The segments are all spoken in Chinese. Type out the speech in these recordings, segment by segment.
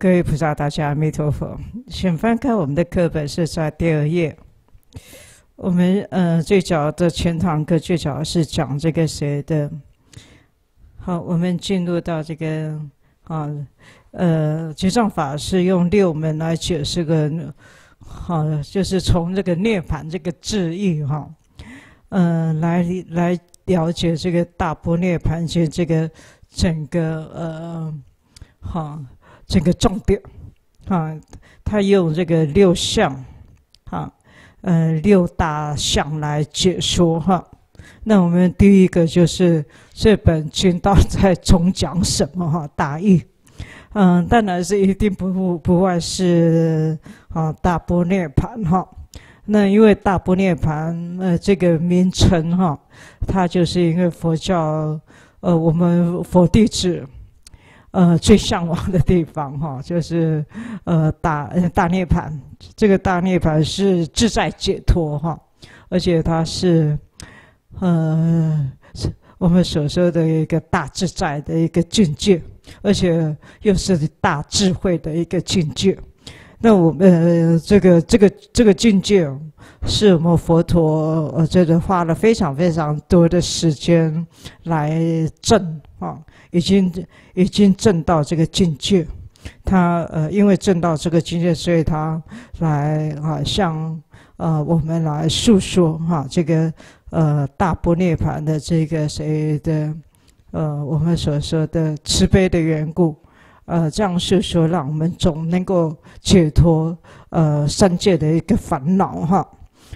各位菩萨大家阿弥陀佛，请翻开我们的课本是在第二页。我们呃最早的全堂课最早是讲这个谁的？好，我们进入到这个啊呃结账法是用六门来解释个好，就是从这个涅盘这个字义哈，嗯来来了解这个大波涅盘经这个整个呃好。这个重点，啊，他用这个六项，啊，呃，六大项来解说哈。那我们第一个就是这本经到在总讲什么哈？大意，嗯，当然是一定不不不外是啊大波涅盘哈。那因为大波涅盘呃这个名称哈，它就是因为佛教呃我们佛弟子。呃，最向往的地方哈，就是呃大大涅盘。这个大涅盘是自在解脱哈，而且它是呃我们所说的一个大自在的一个境界，而且又是大智慧的一个境界。那我们这个这个这个境界，是我们佛陀呃这个花了非常非常多的时间来证啊。已经已经证到这个境界，他呃，因为证到这个境界，所以他来啊，向呃我们来诉说哈，这个呃大波涅盘的这个谁的呃我们所说的慈悲的缘故，呃，这样是说让我们总能够解脱呃三界的一个烦恼哈，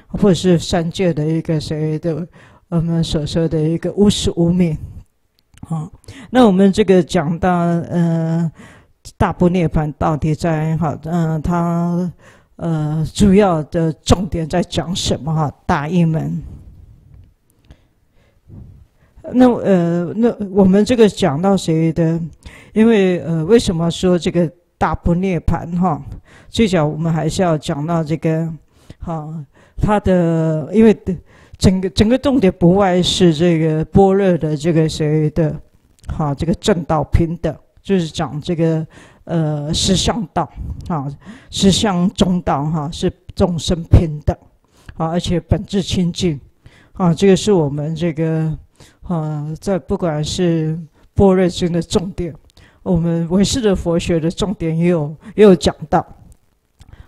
或者是三界的一个谁的我们所说的一个无始无明。好，那我们这个讲到，呃，大不涅盘到底在哈，嗯，它呃主要的重点在讲什么哈？大一门。那呃，那我们这个讲到谁的？因为呃，为什么说这个大不涅盘哈？最早我们还是要讲到这个，哈，它的因为。整个整个重点不外是这个般若的这个谁的，好，这个正道平等，就是讲这个呃实相道，啊，实相中道哈，是众生平等，啊，而且本质清净，啊，这个是我们这个啊，在不管是般若经的重点，我们唯识的佛学的重点也有也有讲到。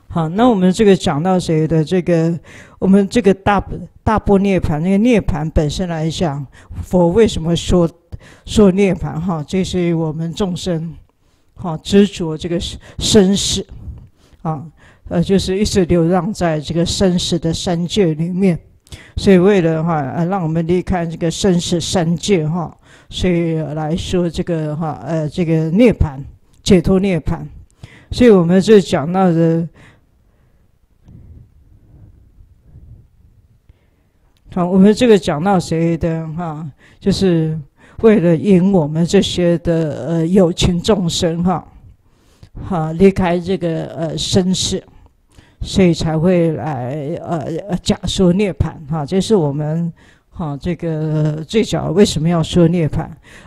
好，那我们这个讲到谁的这个，我们这个大大波涅盘，那个涅盘本身来讲，佛为什么说说涅盘？哈，这是我们众生，哈执着这个生死，啊，呃，就是一直流浪在这个生死的三界里面，所以为了哈，呃，让我们离开这个生死三界，哈，所以来说这个哈，呃，这个涅盘解脱涅盘，所以我们就讲到的。好，我们这个讲到谁的哈，就是为了引我们这些的呃有情众生哈，好离开这个呃生死，所以才会来呃假说涅槃哈，这是我们哈这个最早为什么要说涅槃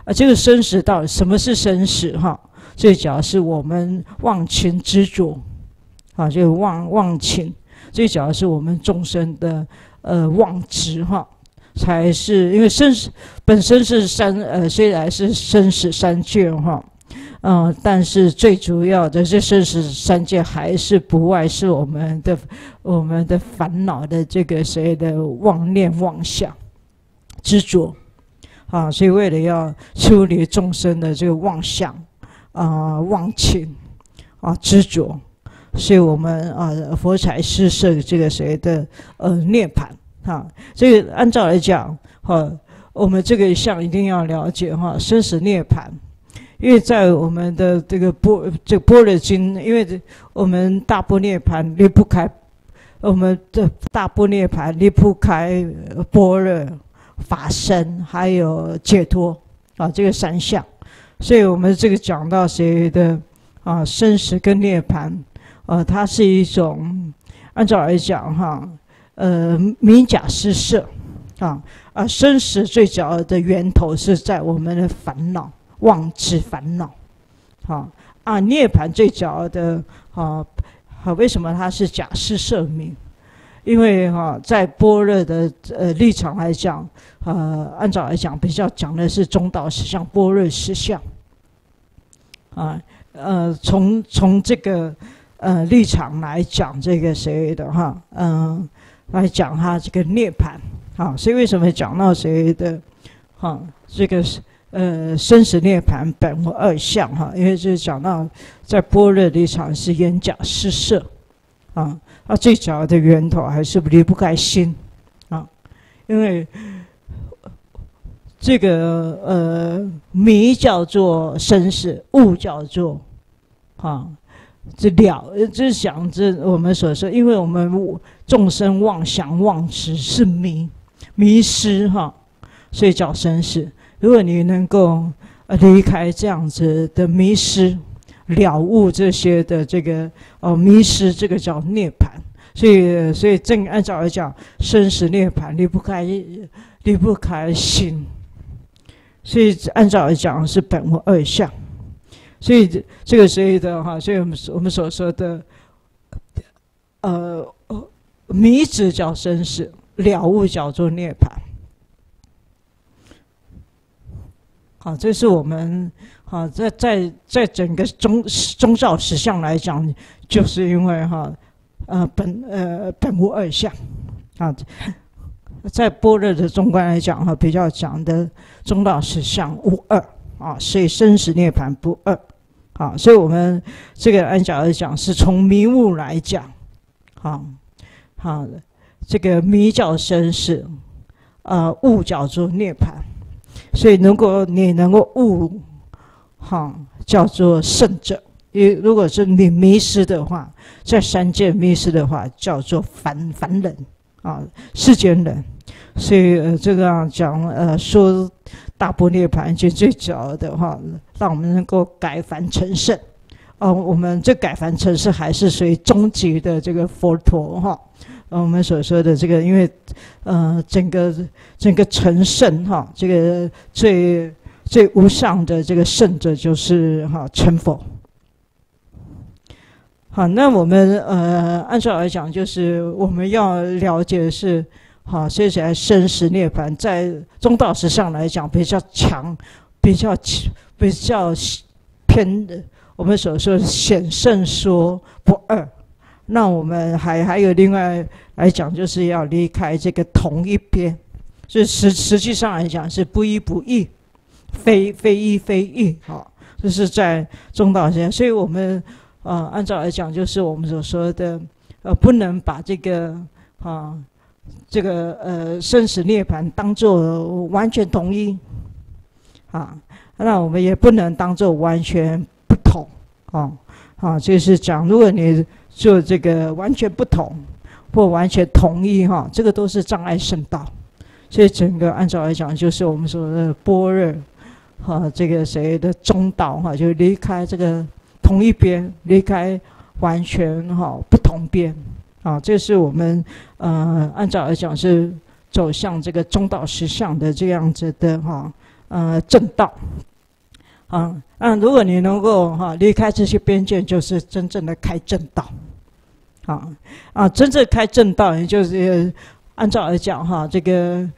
啊？这个生死到底什么是生死哈？最早是我们忘情执着，啊，就忘忘情，最早是我们众生的。呃，妄执哈，才是因为生死本身是三呃，虽然是生死三界哈，嗯，但是最主要的这生死三界还是不外是我们的我们的烦恼的这个谁的妄念妄想执着。啊，所以为了要处理众生的这个妄想啊妄情啊执着。所以我们啊，佛才施设这个谁的呃涅槃哈？这个按照来讲哈，我们这个像一定要了解哈，生死涅槃，因为在我们的这个波这个般若经，因为我们大波涅槃离不开我们的大波涅槃离不开波若法身还有解脱啊这个三项，所以我们这个讲到谁的啊生死跟涅槃。呃，它是一种，按照来讲哈，呃，名假施设，啊，啊，生死最早的源头是在我们的烦恼、妄执烦恼，好，啊，涅槃最早的啊，好，为什么它是假施设名？因为哈，在般若的呃立场来讲，呃，按照来讲比较讲的是中道实相、般若实相。啊，呃，从从这个呃立场来讲，这个谁的哈，嗯，来讲他这个涅槃，好，所以为什么讲到谁的，哈，这个是呃生死涅槃本无二相哈，因为就是讲到在般若立场是眼假失色，啊，它最主要的源头还是离不开心，啊，因为。这个呃迷叫做生死，悟叫做啊这了，就是想这我们所说，因为我们众生妄想妄执是迷迷失哈，所以叫生死。如果你能够离开这样子的迷失，了悟这些的这个哦迷失，这个叫涅槃。所以所以正按照来讲，生死涅槃离不开离不开心。所以按照来讲是本无二相，所以这个所以的哈，所以我们我们所说的，呃，迷子叫生死，了悟叫做涅槃。好，这是我们好在在在整个宗宗教实相来讲，就是因为哈，呃本呃本无二相，啊。在般若的中观来讲，哈，比较讲的中道实相无二啊，所以生死涅槃不二啊，所以我们这个按讲来讲，是从迷雾来讲，啊好，好，这个迷叫生死，呃，悟叫做涅槃，所以如果你能够悟，哈，叫做圣者；，因如果是你迷失的话，在三界迷失的话，叫做凡凡人。啊，世间人，所以呃，这个讲呃，说大波涅盘就最主要的话，让我们能够改凡成圣。哦，我们这改凡成圣还是属于终极的这个佛陀哈。呃，我们所说的这个，因为呃，整个整个成圣哈，这个最最无上的这个圣者就是哈成佛。好，那我们呃，按照来讲，就是我们要了解的是，好，接下来生死涅槃，在中道实上来讲比较强，比较比较偏的，我们所说显圣说不二。那我们还还有另外来讲，就是要离开这个同一边，所以实实际上来讲是不一不异，非非一非异，好，这是在中道实所以我们。啊，按照来讲，就是我们所说的，呃，不能把这个啊，这个呃生死涅槃当做完全统一，啊，那我们也不能当做完全不同，啊，啊，就是讲，如果你做这个完全不同或完全统一，哈，这个都是障碍圣道。所以整个按照来讲，就是我们说的般若，哈，这个谁的中道，哈，就离开这个。同一边离开，完全哈不同边，啊，这是我们呃按照来讲是走向这个中道实相的这样子的哈呃正道，啊，那如果你能够哈离开这些边界，就是真正的开正道，啊啊，真正开正道，也就是按照来讲哈，这个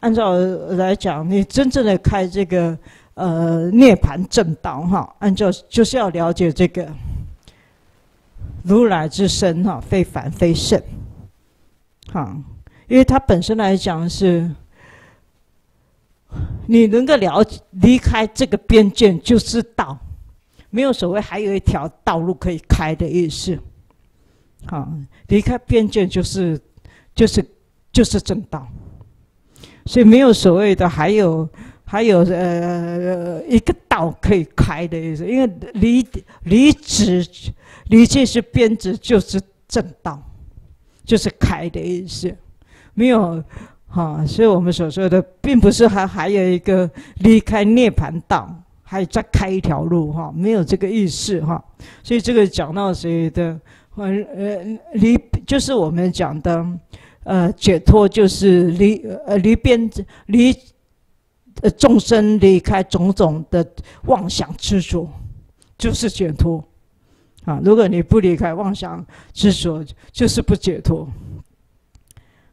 按照来讲，你真正的开这个。呃，涅盘正道哈，按照就是要了解这个如来之身哈，非凡非圣，哈，因为它本身来讲是，你能够了解离开这个边界就是道，没有所谓还有一条道路可以开的意思，好，离开边界就是就是就是正道，所以没有所谓的还有。还有呃一个道可以开的意思，因为离离指离这些边子就是正道，就是开的意思，没有哈。所以我们所说的，并不是还还有一个离开涅盘道，还再开一条路哈，没有这个意思哈。所以这个讲到谁的呃呃离，就是我们讲的呃解脱，就是离呃离边子离。呃，众生离开种种的妄想执着，就是解脱。啊，如果你不离开妄想执着，就是不解脱。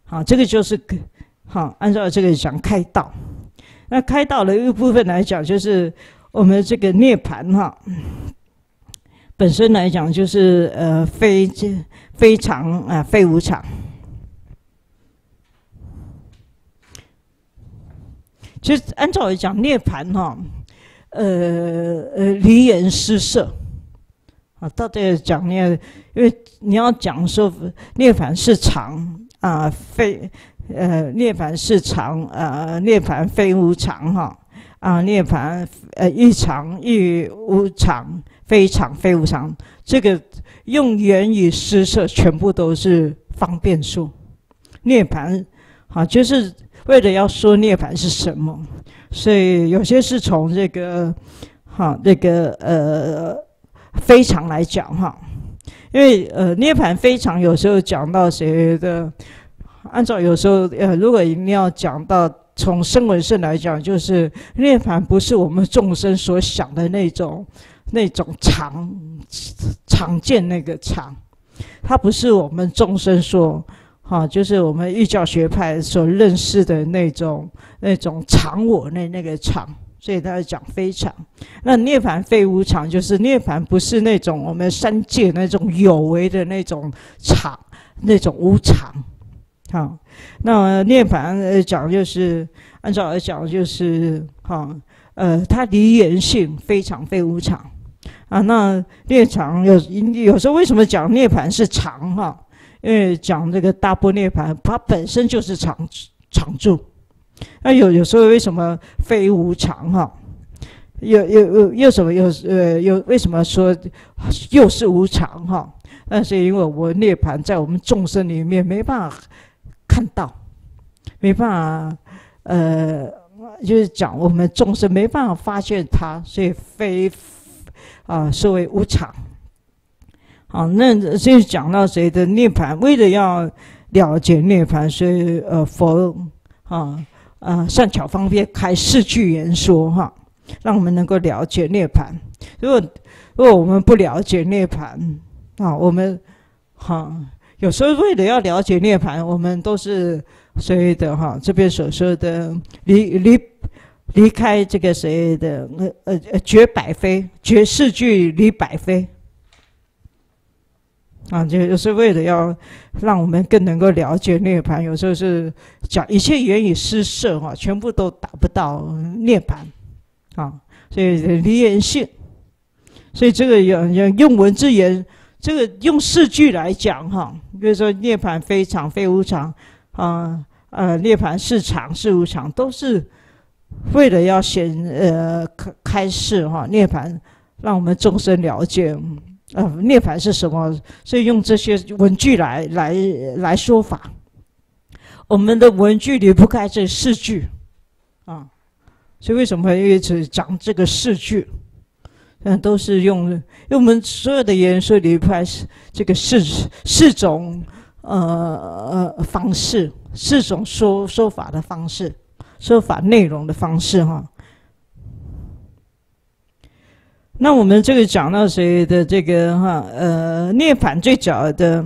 好，这个就是好，按照这个讲开道。那开道的一部分来讲，就是我们这个涅盘哈，本身来讲就是呃非这非常啊非无常。其实按照来讲，涅盘哈，呃呃离言失色。啊，到底讲涅，因为你要讲说涅槃是常啊，非呃涅槃是常啊，涅槃非无常哈啊，涅槃呃一常一无常，非常非无常，这个用言语施设全部都是方便说涅槃，好，就是为了要说涅槃是什么，所以有些是从这个好那个呃。非常来讲哈，因为呃涅盘非常有时候讲到谁的，按照有时候呃如果一定要讲到从声闻圣来讲，就是涅盘不是我们众生所想的那种那种常常见那个常，它不是我们众生所哈，就是我们玉教学派所认识的那种那种常我那那个常。所以他讲非常，那涅槃非无常，就是涅槃不是那种我们三界那种有为的那种常，那种无常。好，那涅槃呃讲就是按照来讲就是哈，呃，它离言性非常非无常啊。那涅常有有时候为什么讲涅槃是常哈？因为讲这个大波涅槃，它本身就是常常住。那有有时候为什么非无常哈？有有有又什么又呃又为什么说又是无常哈？那是因为我涅盘在我们众生里面没办法看到，没办法呃，就是讲我们众生没办法发现它，所以非啊视为无常。好，那所以讲到谁的涅盘，为了要了解涅盘，所以呃佛啊。啊，善巧方便开四句言说哈，让我们能够了解涅槃。如果如果我们不了解涅槃啊，我们哈有时候为了要了解涅槃，我们都是谁的哈？这边所说的离离离开这个谁的呃呃绝百非绝世句离百非。啊，就就是为了要让我们更能够了解涅槃，有时候是讲一切言语失色哈，全部都达不到涅槃，啊，所以离言性，所以这个用用用文字言，这个用四句来讲哈，比如说涅槃非常非无常，啊呃涅槃是常是无常，都是为了要显呃开开示哈涅槃，让我们众生了解。呃，涅槃是什么？所以用这些文句来来来说法。我们的文句离不开这四句，啊，所以为什么一直讲这个四句？嗯，都是用，因为我们所有的颜色离不开这个四四种呃呃方式，四种说说法的方式，说法内容的方式，哈。那我们这个讲到谁的这个哈呃涅槃最早的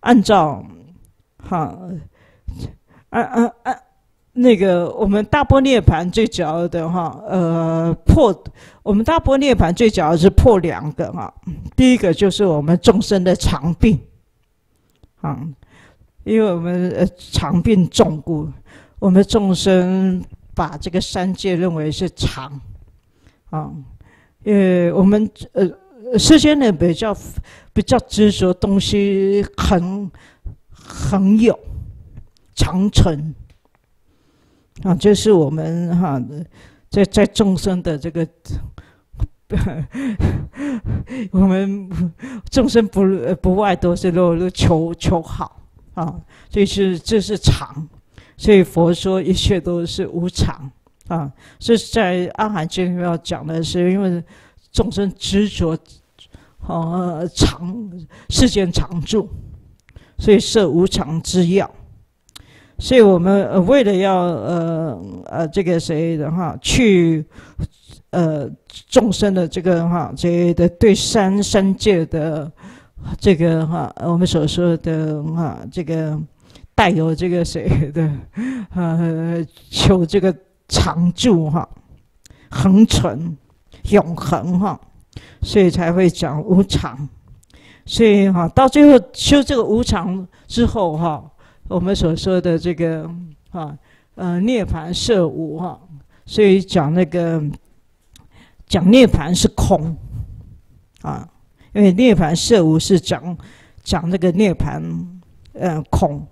按照哈按按按那个我们大波涅槃最早的哈呃破我们大波涅槃最早是破两个哈第一个就是我们众生的长病啊因为我们呃长病重故我们众生把这个三界认为是长啊。呃，我们呃，世间呢比较比较执着东西很很有长存。啊，这是我们哈在在众生的这个 我们众生不不外都是都都求求好。啊，所以是这是常，所以佛说一切都是无常。啊，这是在阿含经要讲的是，因为众生执着，呃，常世间常住，所以设无常之要。所以我们为了要呃呃这个谁的哈去呃众生的这个哈这的对三三界的这个哈我们所说的哈这个带有这个谁的呃求这个常住哈恒存永恒哈，所以才会讲无常。所以哈到最后修这个无常之后哈。我们所说的这个啊，呃，涅盘摄无哈，所以讲那个讲涅盘是空啊，因为涅盘摄无是讲讲那个涅盘呃空，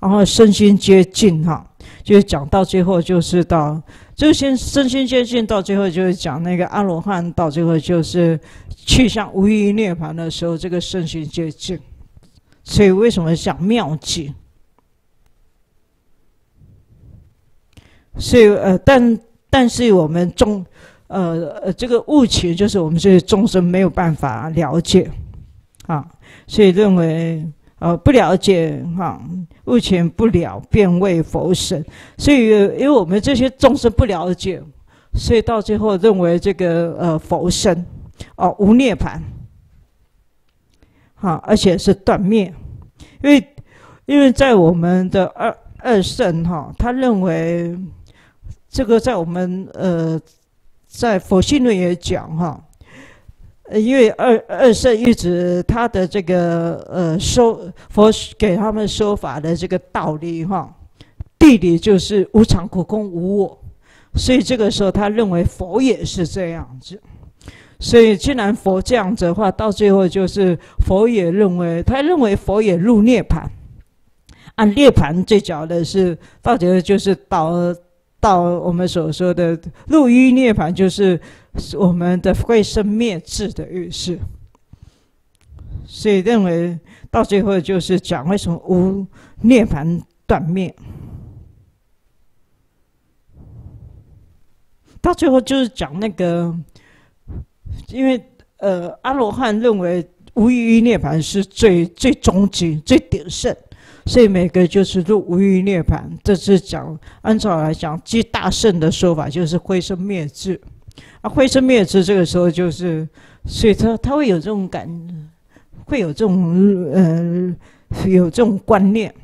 然后身心接近哈，就讲到最后就是到，就先身心接近到最后就是讲那个阿罗汉到最后就是去向无余涅槃的时候，这个身心接近，所以为什么讲妙境？所以，呃，但但是我们众，呃呃，这个物情就是我们这些众生没有办法了解，啊，所以认为，呃，不了解哈，目前不了，便为佛身。所以，因为我们这些众生不了解，所以到最后认为这个呃佛身，哦，无涅盘，哈，而且是断灭，因为因为在我们的二二圣哈，他认为。这个在我们呃，在佛性论也讲哈，因为二二圣一直他的这个呃说佛给他们说法的这个道理哈，地理就是无常、苦、空、无我，所以这个时候他认为佛也是这样子，所以既然佛这样子的话，到最后就是佛也认为，他认为佛也入涅盘，按涅盘最讲的是，到底就是到。到我们所说的入于涅盘，就是是我们的会生灭智的意思。所以认为到最后就是讲为什么无涅槃断灭。到最后就是讲那个，因为呃阿罗汉认为无余涅槃是最最终极、最鼎盛。所以每个就是入无余涅槃，这是讲按照来讲，即大圣的说法就是灰生灭智。啊，灰生灭智这个时候就是，所以他他会有这种感，会有这种呃有这种观念。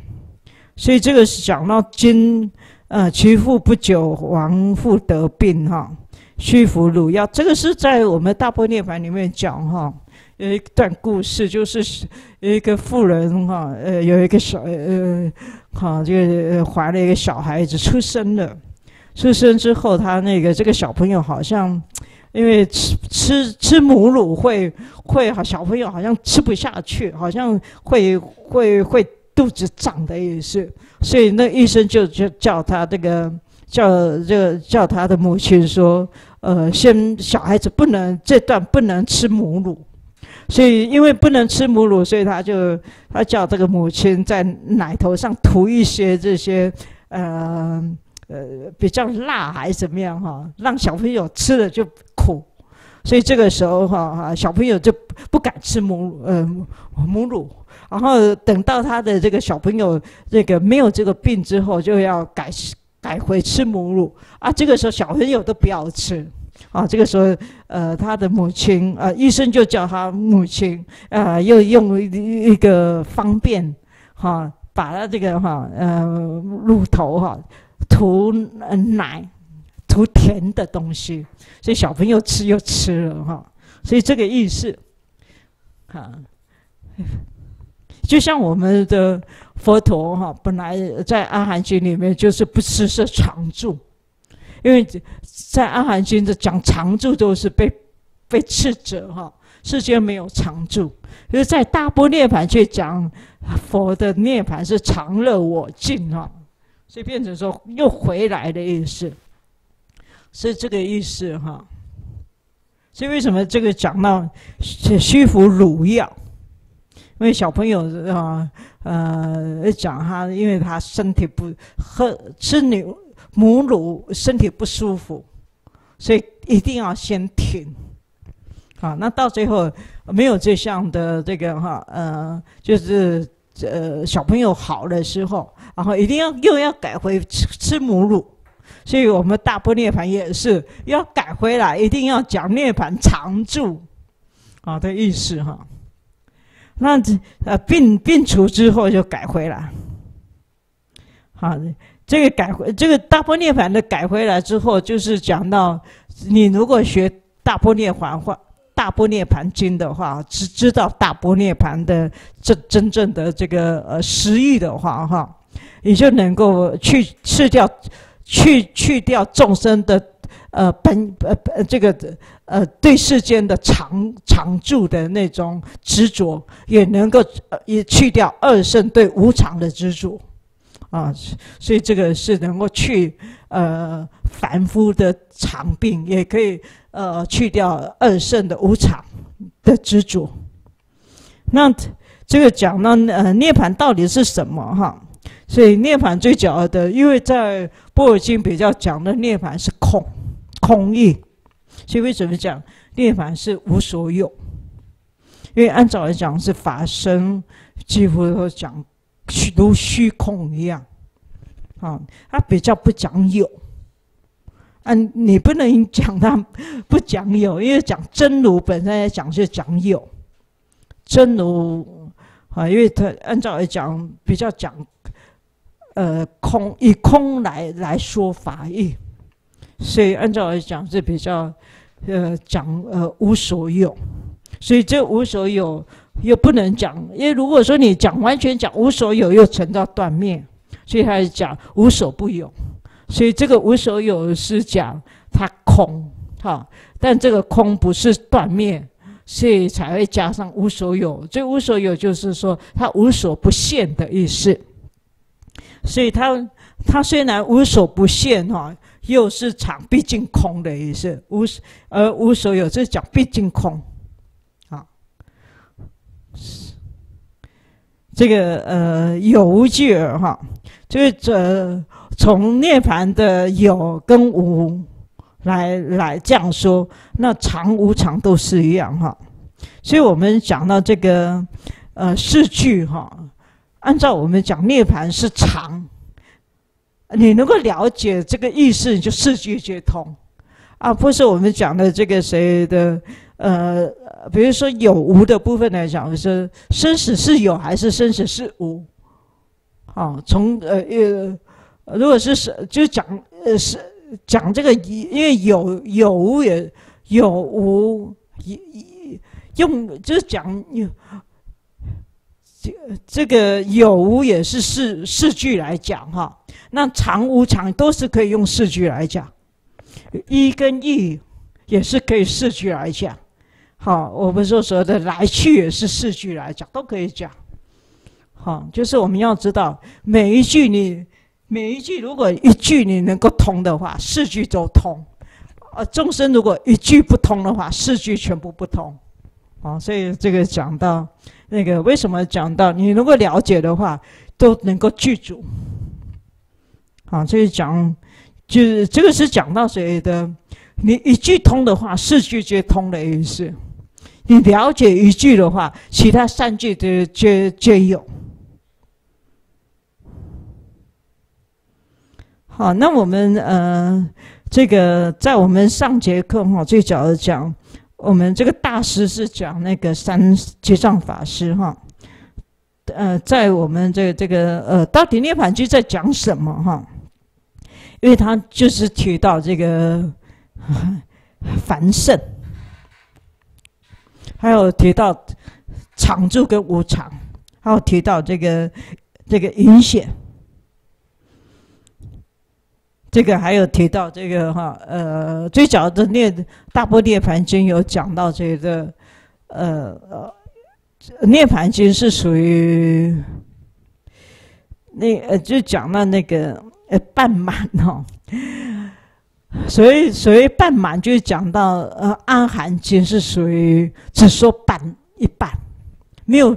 所以这个是讲到今呃，其父不久亡父得病哈，虚服汝药，这个是在我们大波涅盘里面讲哈。有一段故事，就是有一个妇人哈，呃，有一个小呃，好，就怀了一个小孩子出生了。出生之后，他那个这个小朋友好像，因为吃吃吃母乳会会好，小朋友好像吃不下去，好像会会会肚子胀的意思。所以那医生就就叫他这个叫这个叫他的母亲说，呃，先小孩子不能这段不能吃母乳。所以，因为不能吃母乳，所以他就他叫这个母亲在奶头上涂一些这些，呃呃，比较辣还是怎么样哈，让小朋友吃了就苦。所以这个时候哈哈，小朋友就不敢吃母呃母乳。然后等到他的这个小朋友这个没有这个病之后，就要改吃改回吃母乳啊。这个时候小朋友都不要吃。啊，这个时候，呃，他的母亲，呃，医生就叫他母亲，呃，又用一个方便，哈，把他这个哈，呃，乳头哈，涂奶，涂甜的东西，所以小朋友吃又吃了哈，所以这个意思，哈，就像我们的佛陀哈，本来在阿含经里面就是不吃是常住。因为在《阿含经》的讲常住都是被被斥责哈，世间没有常住。就是在大波涅盘却讲佛的涅盘是常乐我净哈，所以变成说又回来的意思，是这个意思哈。所以为什么这个讲到虚服乳药？因为小朋友啊呃讲他，因为他身体不喝吃牛。母乳身体不舒服，所以一定要先停。好，那到最后没有这项的这个哈，呃，就是呃小朋友好的时候，然后一定要又要改回吃吃母乳，所以我们大波涅盘也是要改回来，一定要讲涅盘常住，啊的意思哈。那这呃病病除之后就改回来，好，这个改回这个大波涅盘的改回来之后，就是讲到你如果学大波涅盘话。大波涅盘经的话，只知道大波涅盘的这真正的这个呃实意的话，哈，你就能够去去掉，去去掉众生的呃本呃呃这个呃对世间的常常住的那种执着，也能够也去掉二圣对无常的执着，啊，所以这个是能够去呃凡夫的常病，也可以。呃，去掉二圣的无常的执着，那这个讲呢，呃，涅槃到底是什么哈？所以涅槃最主要的，因为在波尔经比较讲的涅槃是空，空意，所以为什么讲涅槃是无所有？因为按照来讲是法身，几乎都讲如虚空一样，啊，他比较不讲有。嗯，你不能讲他不讲有，因为讲真如本身来讲就讲有，真如啊，因为他按照来讲比较讲，呃，空以空来来说法义，所以按照来讲是比较呃讲呃无所有，所以这无所有又不能讲，因为如果说你讲完全讲无所有，又成到断灭，所以还是讲无所不有。所以这个无所有是讲它空，哈，但这个空不是断灭，所以才会加上无所有。这无所有就是说它无所不现的意思。所以它它虽然无所不现，哈，又是常毕竟空的意思。无而无所有，这讲毕竟空，啊，这个呃有无具耳哈，就是这。从涅槃的有跟无来来这样说，那常无常都是一样哈。所以我们讲到这个呃四句哈，按照我们讲涅槃是常，你能够了解这个意思，你就四句皆通啊。不是我们讲的这个谁的呃，比如说有无的部分来讲，是生死是有还是生死是无？好，从呃呃。如果是是就讲呃是讲这个因为有有无也有无用就是讲有这这个有无也是四四句来讲哈，那常无常都是可以用四句来讲，一跟一也是可以四句来讲，好，我们说说的来去也是四句来讲，都可以讲，好，就是我们要知道每一句你。每一句如果一句你能够通的话，四句都通；呃，众生如果一句不通的话，四句全部不通。啊，所以这个讲到那个为什么讲到你如果了解的话，都能够具足。啊，这是讲就是这个是讲到谁的？你一句通的话，四句皆通的意思。你了解一句的话，其他三句都皆皆有。好，那我们呃，这个在我们上节课哈，最早的讲，我们这个大师是讲那个三结藏法师哈，呃，在我们这个这个呃，到底涅槃经在讲什么哈？因为他就是提到这个繁盛，还有提到常住跟无常，还有提到这个这个隐显。这个还有提到这个哈，呃，最早的涅大波涅盘经有讲到这个，呃呃，涅盘经是属于那呃，就讲到那个呃半满哈，所以所谓半满就是讲到呃阿含经是属于只说半一半，没有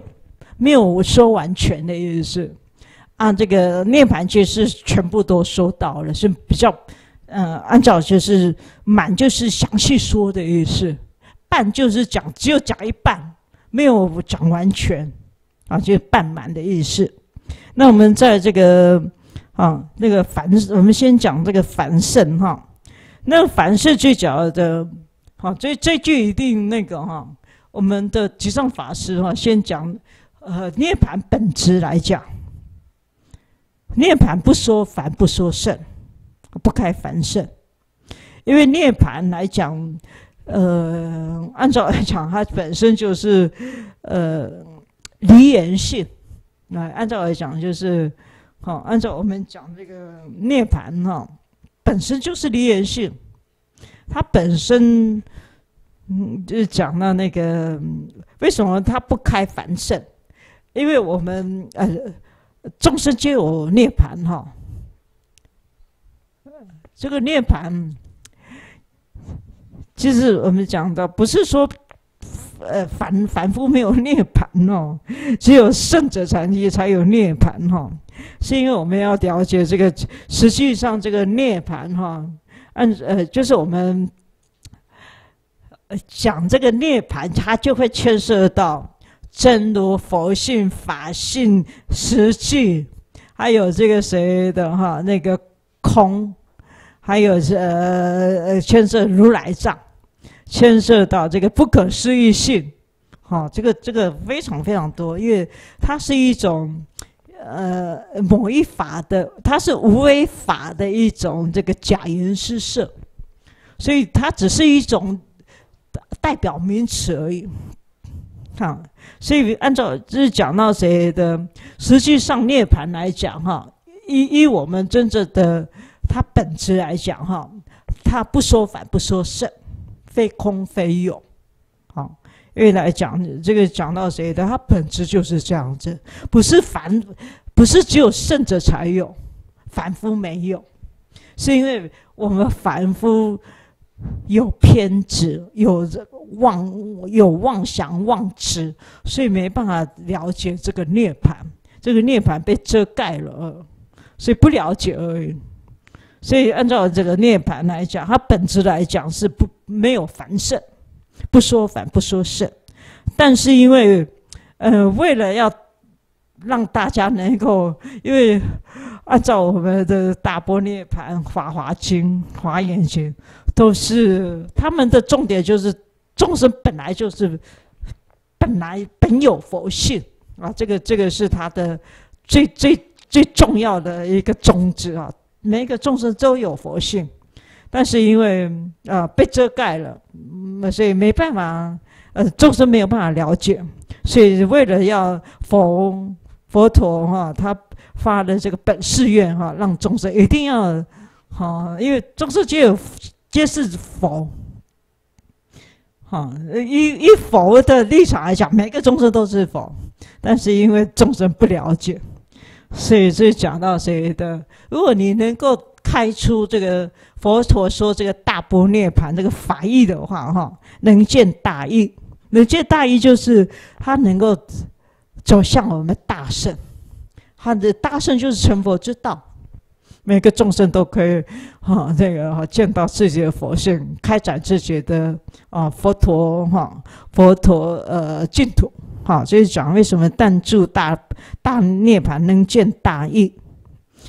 没有说完全的意思。按这个涅盘就是全部都收到了，是比较，呃，按照就是满就是详细说的意思，半就是讲只有讲一半，没有讲完全，啊，就半满的意思。那我们在这个啊那个凡，我们先讲这个凡圣哈。那凡是最主要的，好，这这句一定那个哈，我们的吉上法师哈，先讲呃涅盘本质来讲，涅盘不说凡，不说圣，不开凡圣，因为涅盘来讲，呃，按照来讲，它本身就是呃离言性，那按照来讲就是好，按照我们讲这个涅盘哈。本身就是离缘性，它本身，嗯，就是讲到那个为什么它不开凡圣？因为我们呃，众生皆有涅盘哈，这个涅盘，其实我们讲的不是说，呃，凡凡夫没有涅盘哦，只有圣者禅机才有涅盘哈。是因为我们要了解这个，实际上这个涅盘哈，按呃，就是我们讲这个涅盘，它就会牵涉到真如、佛性、法性、实际，还有这个谁的哈那个空，还有呃呃牵涉如来藏，牵涉到这个不可思议性，哈，这个这个非常非常多，因为它是一种。呃，某一法的，它是无为法的一种这个假言施设，所以它只是一种代表名词而已。哈，所以按照就是讲到谁的，实际上涅盘来讲，哈，依依我们真正的它本质来讲，哈，它不说反，不说胜，非空非有。因为来讲，这个讲到谁的，它本质就是这样子，不是凡，不是只有圣者才有，凡夫没有，是因为我们凡夫有偏执，有妄，有妄想妄执，所以没办法了解这个涅槃，这个涅槃被遮盖了，所以不了解而已。所以按照这个涅槃来讲，它本质来讲是不没有凡圣。不说凡，不说胜，但是因为，呃，为了要让大家能够，因为按照我们的大波涅盘、法华经、华严经，都是他们的重点就是众生本来就是本来本有佛性啊，这个这个是他的最最最重要的一个宗旨啊，每一个众生都有佛性。但是因为啊被遮盖了，所以没办法，呃众生没有办法了解，所以为了要佛佛陀哈，他发的这个本誓愿哈，让众生一定要哈，因为众生皆有皆是佛，哈，以以佛的立场来讲，每个众生都是佛，但是因为众生不了解，所以就讲到谁的，如果你能够开出这个。佛陀说：“这个大波涅盘这个法义的话，哈，能见大义，能见大义就是他能够走向我们大圣。他的大圣就是成佛之道，每个众生都可以哈，这个哈见到自己的佛性，开展自己的啊佛陀哈佛陀呃净土。好，所以讲为什么但住大大涅盘能见大义，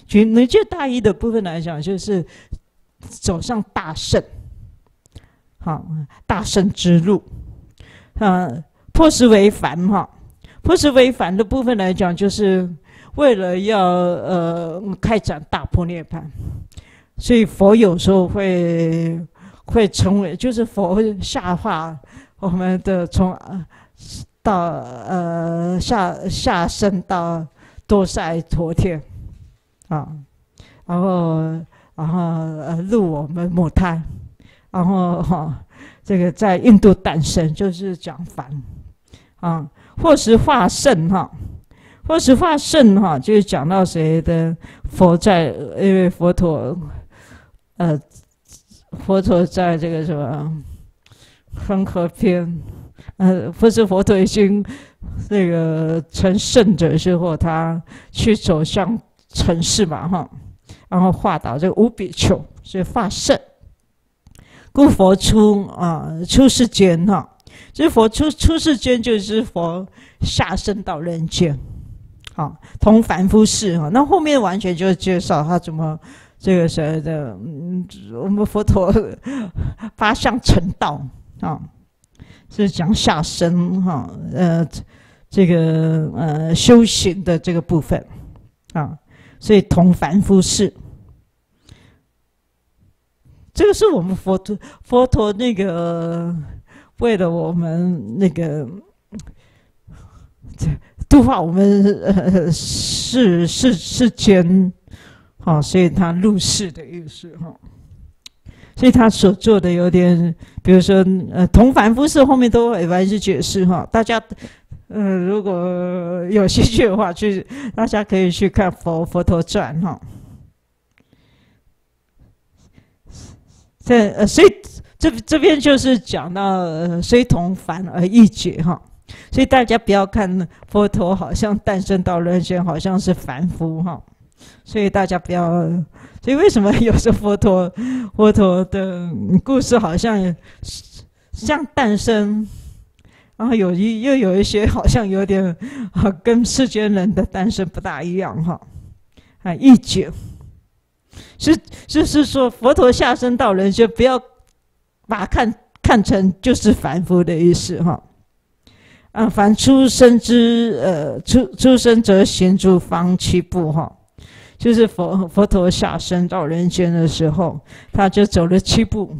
就能见大义的部分来讲，就是。”走上大圣，好大圣之路，啊，破石为凡哈，破石为凡的部分来讲，就是为了要呃开展大破涅槃，所以佛有时候会会成为，就是佛下化我们的从到呃下下生到多赛陀天啊，然后。然后呃入我们母胎，然后哈这个在印度诞生，就是讲凡啊，或是化圣哈，或是化圣哈，就是讲到谁的佛在，因为佛陀呃佛陀在这个什么恒河边，呃不是佛陀已经那个成圣者之后，他去走向城市嘛哈。然后化导这个无比丘，所以化圣。故佛出啊出世间哈，这佛出出世间就是佛下生到人间，好同凡夫世哈。那后面完全就介绍他怎么这个谁的，嗯，我们佛陀 八相成道啊，是讲下生哈，呃，这个呃修行的这个部分啊，所以同凡夫世。这个是我们佛陀佛陀那个为了我们那个度化我们世世世间，好，所以他入世的意思哈，所以他所做的有点，比如说呃同凡夫事后面都会完去解释哈，大家呃如果有兴趣的话，去大家可以去看佛佛陀传哈。这呃，所以这这边就是讲到呃，虽同凡而异解哈，所以大家不要看佛陀好像诞生到人间，好像是凡夫哈，所以大家不要，所以为什么有时候佛陀佛陀的故事好像像诞生，然后有一又有一些好像有点啊，跟世间人的单身不大一样哈，啊异解。是，就是说，佛陀下生到人间，不要把看看成就是凡夫的意思哈。啊，凡出生之呃，出出生则行诸方七步哈，就是佛佛陀下生到人间的时候，他就走了七步，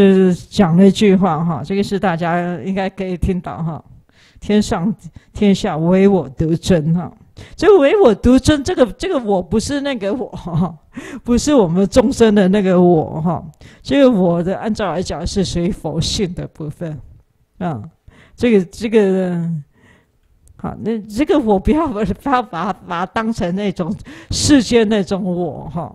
是讲了一句话哈，这个是大家应该可以听到哈，天上天下唯我独尊哈。这个唯我独尊，这个这个我不是那个我哈，不是我们众生的那个我哈。这个我的按照来讲是属于佛性的部分啊。这个这个好，那这个我不要不要把把它当成那种世间那种我哈。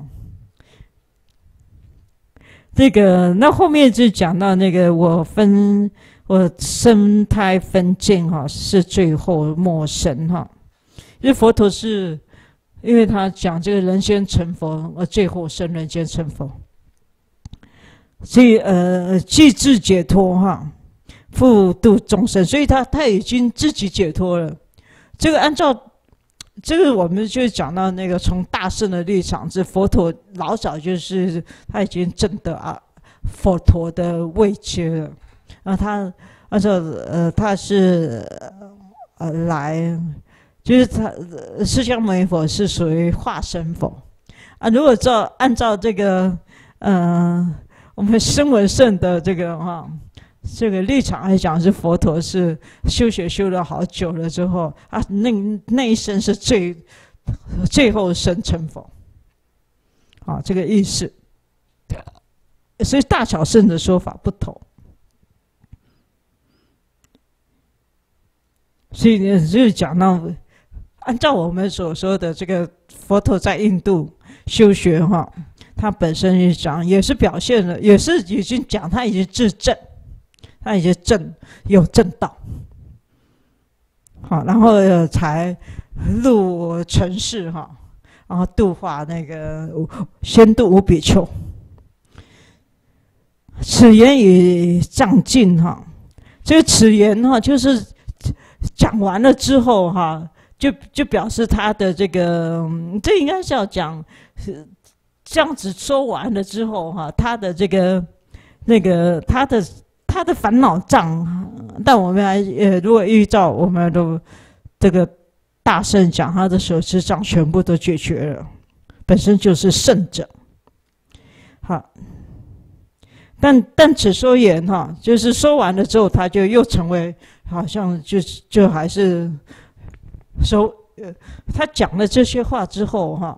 这个那后面就讲到那个我分我生胎分尽哈，是最后末生哈。因为佛陀是，因为他讲这个人间成佛，而最后生人间成佛，所以呃，既自解脱哈，复度众生，所以他他已经自己解脱了。这个按照这个，我们就讲到那个从大圣的立场，这佛陀老早就是他已经证得啊佛陀的位阶了。然后他按照呃，他是呃来。就是他释迦牟尼佛是属于化身佛啊。如果照按照这个，嗯，我们声闻圣的这个哈，这个立场来讲，是佛陀是修学修了好久了之后啊，那那一生是最最后生成佛，啊，这个意思。所以大小圣的说法不同，所以呢，就是讲到。按照我们所说的这个佛陀在印度修学哈，他本身一讲也是表现了，也是已经讲他已经自证，他已经证有正道，好，然后才入尘世哈，然后度化那个先度无比丘。此言已藏尽哈，这个此言哈就是讲完了之后哈。就就表示他的这个，这应该是要讲，是这样子说完了之后哈，他的这个那个他的他的烦恼障，但我们还呃，如果依照我们的这个大圣讲，他的手持障全部都解决了，本身就是圣者。好，但但此说言哈，就是说完了之后，他就又成为好像就就还是。说，呃，他讲了这些话之后，哈，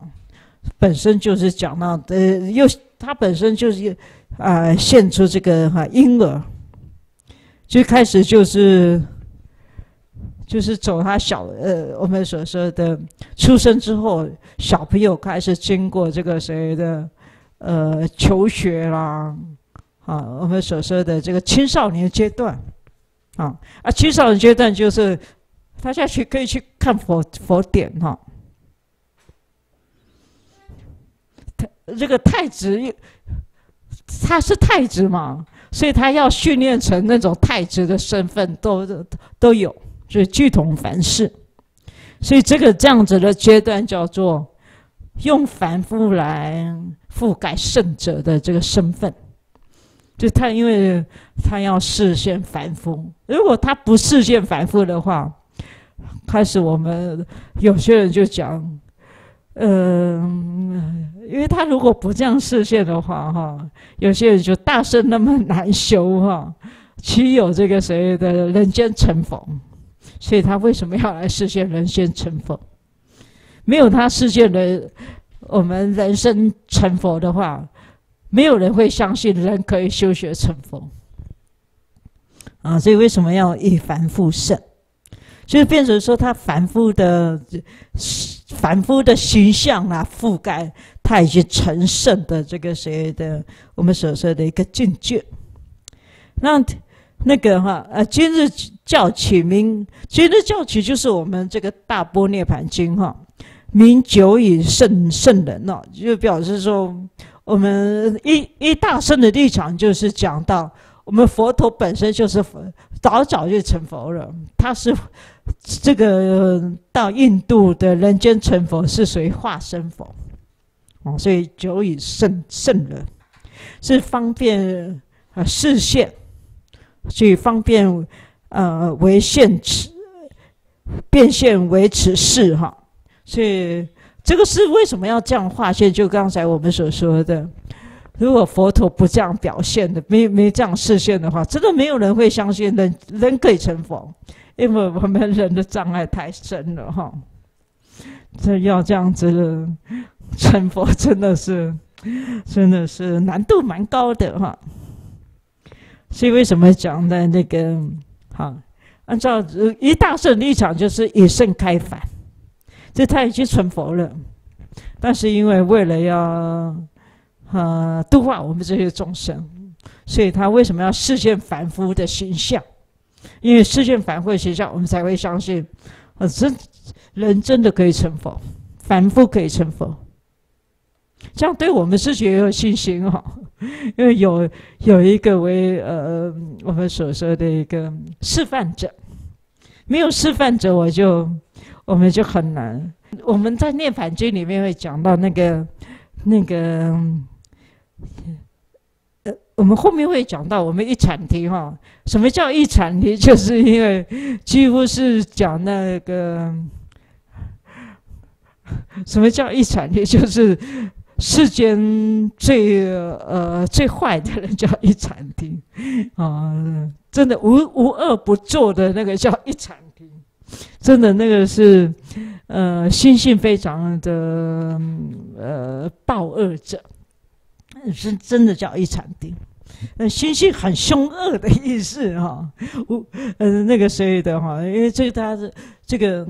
本身就是讲到，呃，又他本身就是，啊，现出这个哈婴儿，最开始就是，就是走他小，呃，我们所说的出生之后，小朋友开始经过这个谁的，呃，求学啦，啊，我们所说的这个青少年阶段，啊，啊，青少年阶段就是。他下去可以去看佛佛典哈。他这个太子，他是太子嘛，所以他要训练成那种太子的身份都都有，就是具同凡事。所以这个这样子的阶段叫做用凡夫来覆盖圣者的这个身份，就他因为他要视现凡夫，如果他不视现凡夫的话，开始我们有些人就讲。嗯，因为他如果不这样视线的话，哈，有些人就大圣那么难修哈，岂有这个谁的人间成佛？所以他为什么要来实现人间成佛？没有他实现的我们人生成佛的话，没有人会相信人可以修学成佛啊！所以为什么要以凡复圣？就是变成说他凡夫的。凡夫的形象啊，覆盖他已经成圣的这个谁的我们所说的一个境界。那那个哈呃，今日教起名，今日教起就是我们这个大波涅盘经哈，名久以圣圣人哦，就表示说我们一一大圣的立场就是讲到我们佛陀本身就是佛，早早就成佛了，他是。这个到印度的人间成佛是属于化身佛，哦，所以久以圣圣人是方便啊视现，所以方便呃为现此变现为此事哈，所以这个是为什么要这样划线？就刚才我们所说的，如果佛陀不这样表现的，没没这样视现的话，真的没有人会相信人人可以成佛。因为我们人的障碍太深了哈，这要这样子成佛，真的是，真的是难度蛮高的哈。所以为什么讲的那个哈？按照一大圣立场，就是以圣开凡，这他已经成佛了，但是因为为了要呃度化我们这些众生，所以他为什么要实现凡夫的形象？因为世间凡夫学校，我们才会相信，啊，真人真的可以成佛，凡夫可以成佛，这样对我们自己也有信心哈。因为有有一个为呃我们所说的一个示范者，没有示范者，我就我们就很难。我们在念反经里面会讲到那个那个。我们后面会讲到，我们一产题哈，什么叫一产题？就是因为几乎是讲那个什么叫一产题，就是世间最呃最坏的人叫一产题啊，真的无无恶不作的那个叫一产题，真的那个是呃心性非常的呃暴恶者，是真的叫一产题。呃，心性很凶恶的意思哈，我呃那个谁的哈，因为这他是这个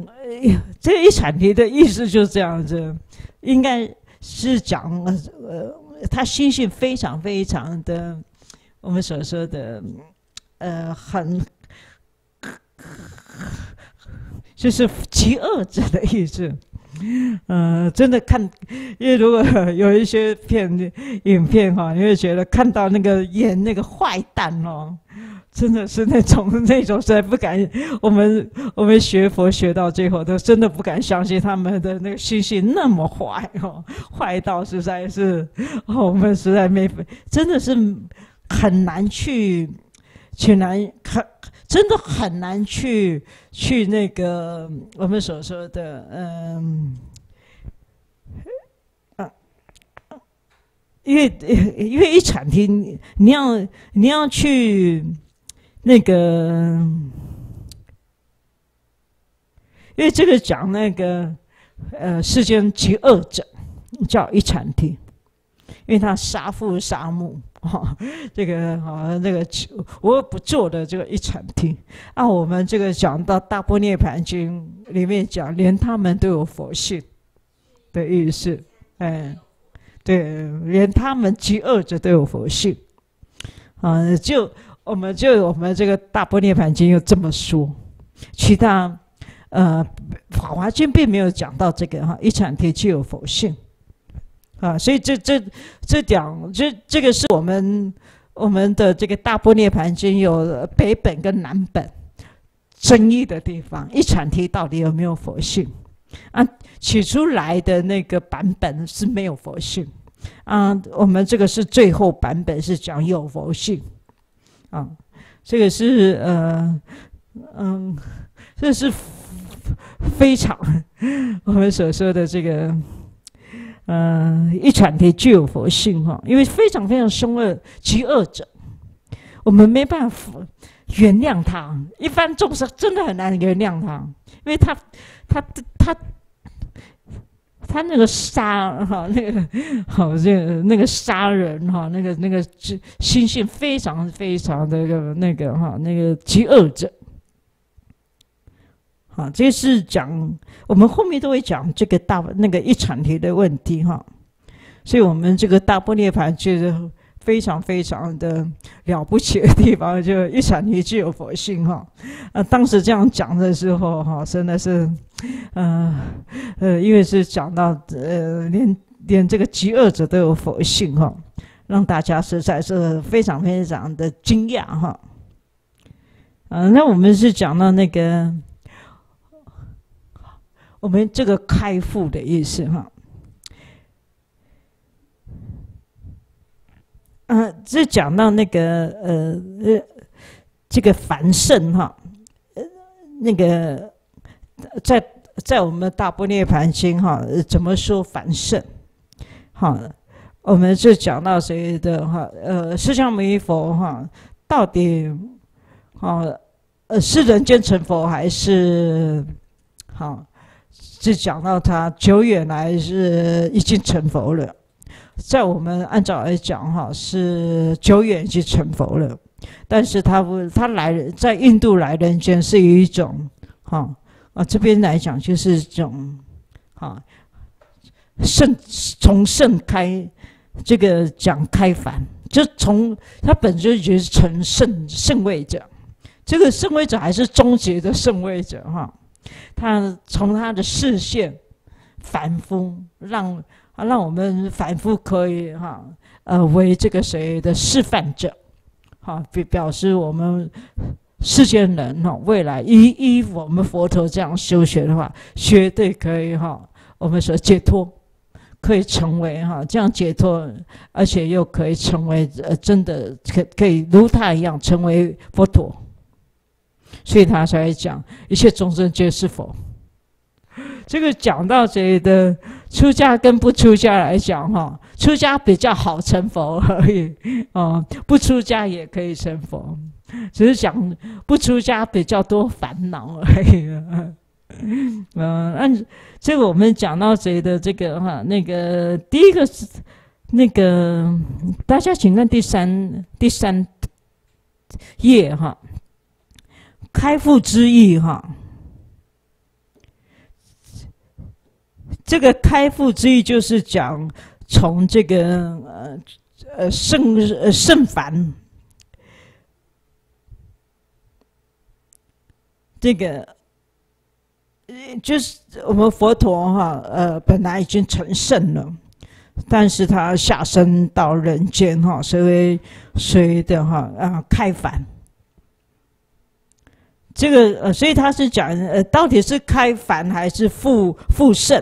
这一产题的意思就是这样子，应该是讲呃他心性非常非常的，我们所说的呃很就是极恶者的意思。嗯，真的看，因为如果有一些片影片哈，你会觉得看到那个演那个坏蛋哦，真的是那种那种，实在不敢。我们 我们学佛学到最后，都真的不敢相信他们的那个心性那么坏哦，坏到实在是，我们实在没，真的是很难去去难看。真的很难去去那个我们所说的嗯，因为因为一场听你要你要去那个，因为这个讲那个呃世间极恶者叫一场听，因为他杀父杀母。哦，这个啊，那个我不做的这个一场听啊，我们这个讲到《大波涅盘经》里面讲，连他们都有佛性的意思，哎，对，连他们极恶者都有佛性啊，就我们就我们这个《大波涅盘经》又这么说，其他呃《法华经》并没有讲到这个哈，一场听就有佛性。啊，所以这这这讲，这这个是我们我们的这个大波涅盘经有北本跟南本争议的地方，一阐提到底有没有佛性？啊，起出来的那个版本是没有佛性，啊，我们这个是最后版本是讲有佛性，啊，这个是呃，嗯，这是非常 我们所说的这个。嗯，一传题具有佛性哈，因为非常非常凶恶极恶者，我们没办法原谅他。一般众生真的很难原谅他，因为他他他他那个杀哈那个好这那个杀人哈那个那个心性非常非常的那个哈那个极恶者。啊，这是讲我们后面都会讲这个大那个一场题的问题哈，所以我们这个大波涅盘就是非常非常的了不起的地方，就一场题具有佛性哈。啊，当时这样讲的时候哈，真的是，呃呃，因为是讲到呃连连这个极恶者都有佛性哈，让大家实在是非常非常的惊讶哈。嗯，那我们是讲到那个。我们这个开腹的意思哈，嗯，这讲到那个呃呃，这个繁盛哈，呃，那个在在我们大波涅盘经哈，怎么说繁盛？好，我们是讲到谁的哈？呃，释迦牟尼佛哈，到底好呃是人间成佛还是好？就讲到他久远来是已经成佛了，在我们按照来讲哈，是久远已经成佛了，但是他不，他来在印度来人间是一种哈啊这边来讲就是一种哈盛从盛开这个讲开凡，就从他本身就已经是成圣圣位者，这个圣位者还是终结的圣位者哈。他从他的视线反复让，让我们反复可以哈呃为这个谁的示范者，好表表示我们世间人哈未来依依我们佛陀这样修学的话，绝对可以哈我们说解脱，可以成为哈这样解脱，而且又可以成为呃真的可可以如他一样成为佛陀。所以他才讲一切众生皆是佛。这个讲到这里的出家跟不出家来讲，哈，出家比较好成佛而已，啊，不出家也可以成佛，只是讲不出家比较多烦恼而已。嗯，按这个我们讲到谁的这个哈，那个第一个是那个大家请看第三第三页哈。开腹之意，哈，这个开腹之意就是讲从这个呃呃圣圣凡这个就是我们佛陀哈呃本来已经成圣了，但是他下生到人间哈，所以所以的哈啊开凡。这个呃，所以他是讲呃，到底是开凡还是复复圣？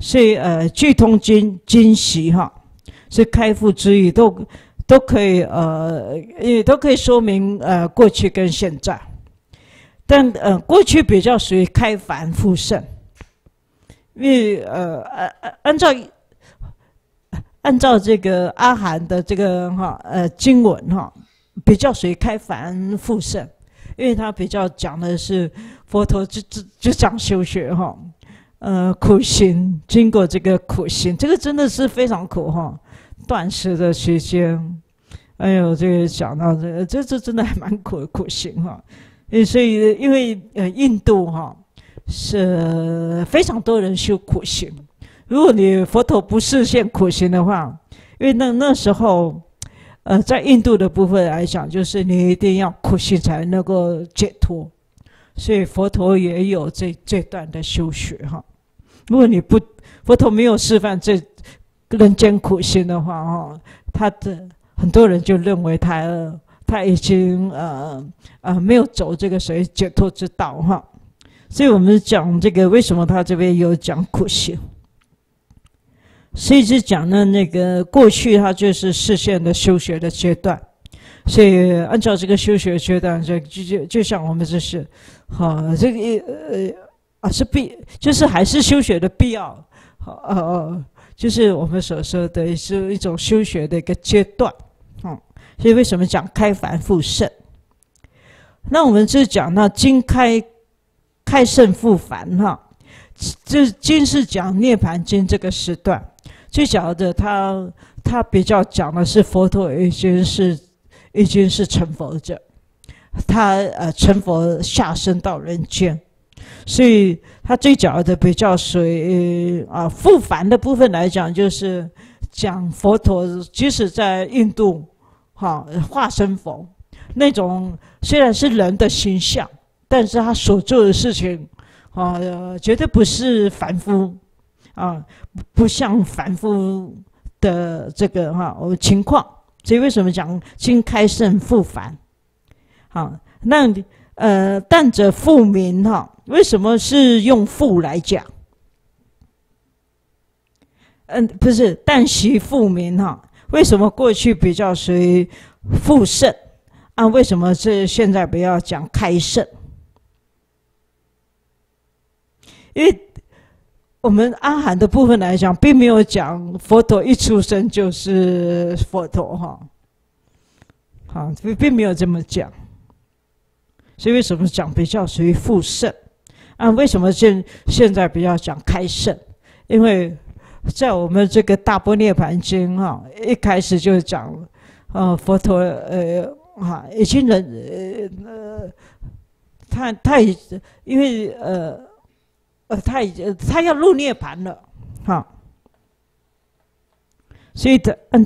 所以呃，具通经经习哈，是开复之意，都都可以呃，也都可以说明呃过去跟现在。但呃，过去比较属于开凡复圣，因为呃呃按照按照这个阿含的这个哈呃经文哈，比较属于开凡复圣。因为他比较讲的是佛陀就就就讲修学哈，呃苦行，经过这个苦行，这个真的是非常苦哈，断食的时间，哎呦，这个讲到这个，这这真的还蛮苦苦行哈，所以因为呃印度哈是非常多人修苦行，如果你佛陀不实现苦行的话，因为那那时候。呃，在印度的部分来讲，就是你一定要苦行才能够解脱，所以佛陀也有这这段的修学哈。如果你不佛陀没有示范这人间苦行的话哈，他的很多人就认为他他已经呃呃没有走这个谁解脱之道哈。所以我们讲这个为什么他这边有讲苦行？所以是讲呢，那个过去它就是视线的修学的阶段，所以按照这个修学阶段，就就就就像我们这是，哈，这个呃啊是必，就是还是修学的必要，好呃，就是我们所说的是一种修学的一个阶段，嗯，所以为什么讲开凡复圣？那我们就讲到经开开圣复凡哈，这经是讲涅盘经这个时段。最早的，他他比较讲的是佛陀已经是已经是成佛者，他呃成佛下生到人间，所以他最早的比较属于啊复凡的部分来讲，就是讲佛陀即使在印度哈化身佛那种虽然是人的形象，但是他所做的事情啊绝对不是凡夫。啊，不像凡夫的这个哈情况，所以为什么讲经开圣复凡？好，那呃，但者复明哈？为什么是用复来讲？嗯，不是，但习复明哈？为什么过去比较属于复圣啊？为什么是现在不要讲开圣？因为。我们阿含的部分来讲，并没有讲佛陀一出生就是佛陀哈，好，并并没有这么讲。所以为什么讲比较属于复圣？啊，为什么现现在比较讲开圣？因为在我们这个大波涅盘经哈，一开始就讲，呃，佛陀呃啊，已经人呃，他他已因为呃。呃，他已经他要入涅盘了，哈，所以的按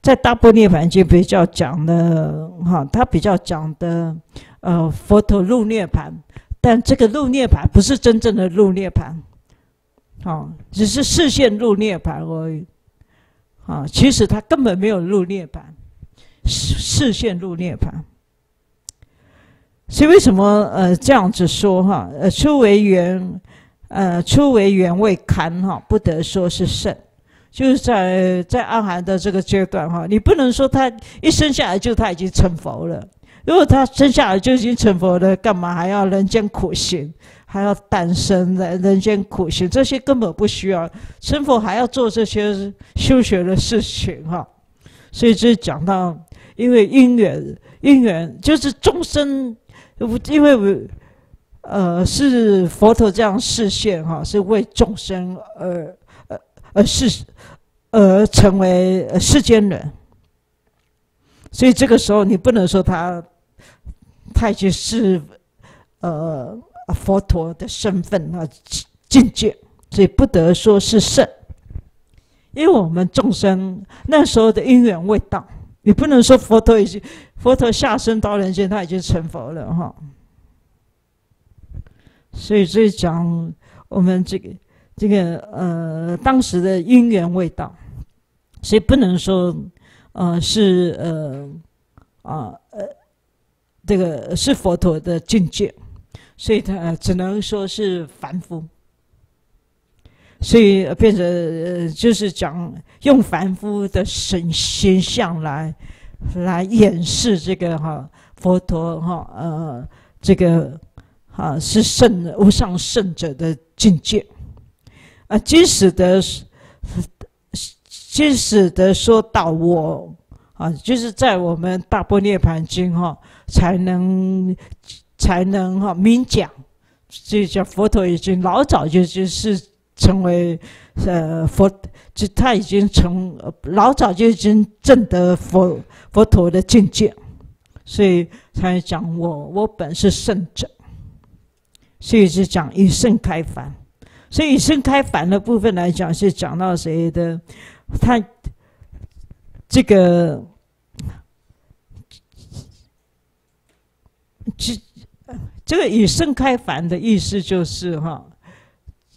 在大波涅盘经比较讲的哈，他比较讲的呃，佛陀入涅盘，但这个入涅盘不是真正的入涅盘，好，只是视线入涅盘而已，啊，其实他根本没有入涅盘，视视线入涅盘，所以为什么呃这样子说哈？呃，初为缘。呃，初为原位堪哈，不得说是圣，就是在在阿含的这个阶段哈，你不能说他一生下来就他已经成佛了。如果他生下来就已经成佛了，干嘛还要人间苦行，还要诞生在人间苦行？这些根本不需要成佛，还要做这些修学的事情哈。所以这讲到，因为因缘，因缘就是众生，因为。呃，是佛陀这样视现哈，是为众生而呃而是而成为世间人，所以这个时候你不能说他他已经是呃佛陀的身份啊境界，所以不得说是圣，因为我们众生那时候的因缘未到，你不能说佛陀已经佛陀下生到人间，他已经成佛了哈。所以，这讲我们这个这个呃，当时的因缘未到，所以不能说呃是呃啊呃这个是佛陀的境界，所以他只能说是凡夫，所以变成呃就是讲用凡夫的神形象来来掩饰这个哈佛陀哈呃这个。啊，是圣无上圣者的境界啊！即使的，即使的说到我啊，就是在我们大波涅盘经哈，才能才能哈明讲，这叫佛陀已经老早就就是成为呃佛，就他已经成老早就已经证得佛佛陀的境界，所以才讲我我本是圣者。所以是讲以圣开凡，所以以圣开凡的部分来讲，是讲到谁的？他这个这这个以圣开凡的意思就是哈，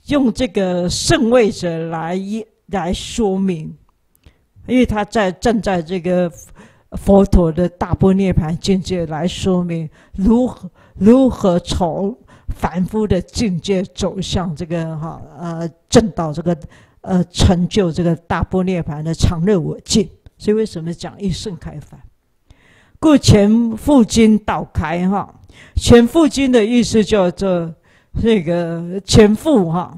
用这个圣位者来来说明因为他在站在这个佛陀的大波涅盘境界来说明如何如何从凡夫的境界走向这个哈呃正道这个呃成就这个大波涅盘的常乐我净。所以为什么讲一圣开凡？故前复经道开哈，前复经的意思叫做这个前复哈，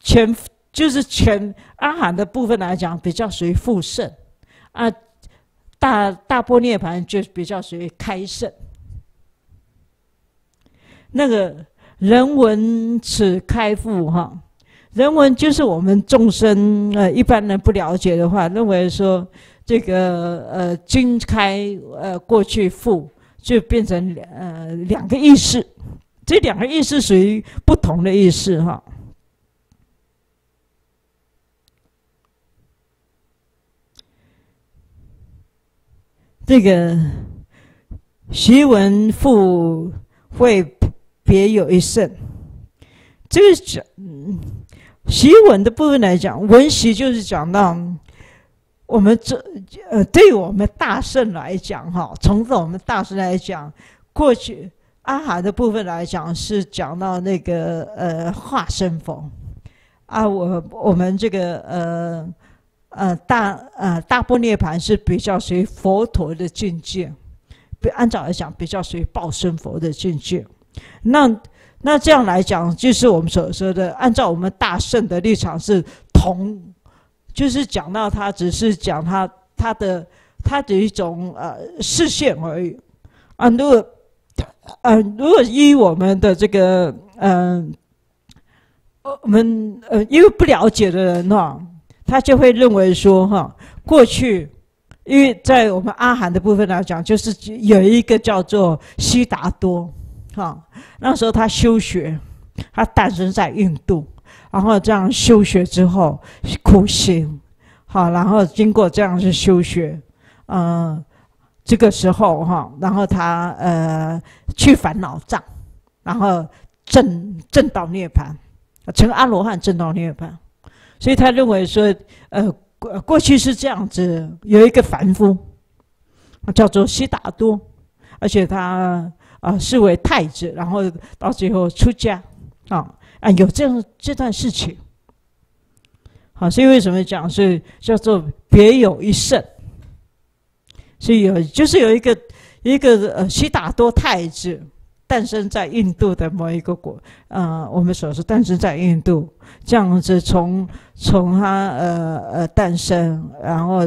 前就是前阿含的部分来讲比较属于复圣啊，大大波涅盘就比较属于开圣。那个人文此开复哈，人文就是我们众生呃一般人不了解的话，认为说。这个呃，经开呃，过去复就变成呃两个意思，这两个意思属于不同的意思哈。这个徐文复会别有一胜，这个讲习文的部分来讲，文习就是讲到。我们这呃，对我们大圣来讲，哈，从我们大圣来讲，过去阿含的部分来讲，是讲到那个呃化身佛啊，我我们这个呃呃大呃大波涅盘是比较属于佛陀的境界，比按照来讲比较属于报身佛的境界。那那这样来讲，就是我们所说的，按照我们大圣的立场是同。就是讲到他，只是讲他他的他的一种呃视线而已啊。如果呃如果依我们的这个嗯，我们呃因为不了解的人哈，他就会认为说哈，过去因为在我们阿含的部分来讲，就是有一个叫做悉达多哈，那时候他休学，他诞生在印度。然后这样休学之后，苦行，好，然后经过这样去休学，嗯，这个时候哈，然后他呃去烦恼障，然后正正道涅槃，成阿罗汉正道涅槃，所以他认为说，呃过过去是这样子，有一个凡夫，叫做悉达多，而且他啊视为太子，然后到最后出家，啊。啊，有这样这段事情，好，所以为什么讲是叫做别有一胜？所以有就是有一个一个呃悉达多太子诞生在印度的某一个国，呃，我们所说诞生在印度，这样子从从他呃呃诞生，然后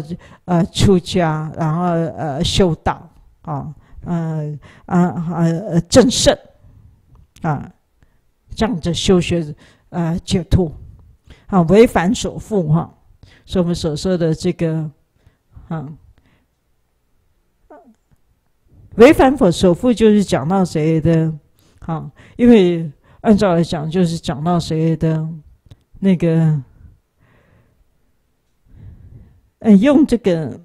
呃出家，然后呃修道，啊，嗯啊啊正圣，啊。这样子修学，呃，解脱，啊，违反所缚哈，是我们所说的这个，啊，违反所所缚就是讲到谁的，好，因为按照来讲就是讲到谁的，那个，呃，用这个。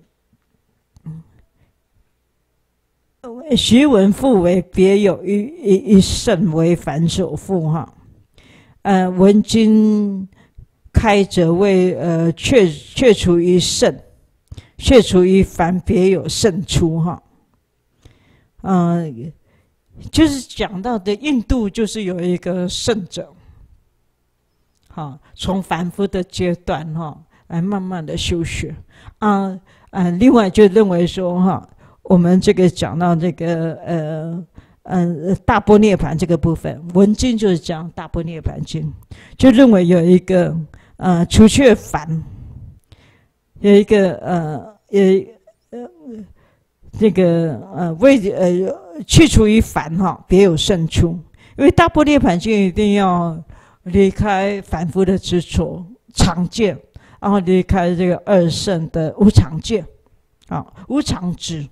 徐文复为别有一一一圣为凡所复哈，呃，文君开则为呃却却除于圣，却除于凡别有胜出哈，嗯，就是讲到的印度就是有一个胜者，好，从凡夫的阶段哈来慢慢的修学。啊，嗯，另外就认为说哈。我们这个讲到这个呃嗯大波涅盘这个部分，文经就是讲大波涅盘经，就认为有一个呃除却烦，有一个呃也呃这个呃为呃去除于烦哈，别有胜处。因为大波涅盘经一定要离开凡夫的执着常见，然后离开这个二圣的无常见啊无常执。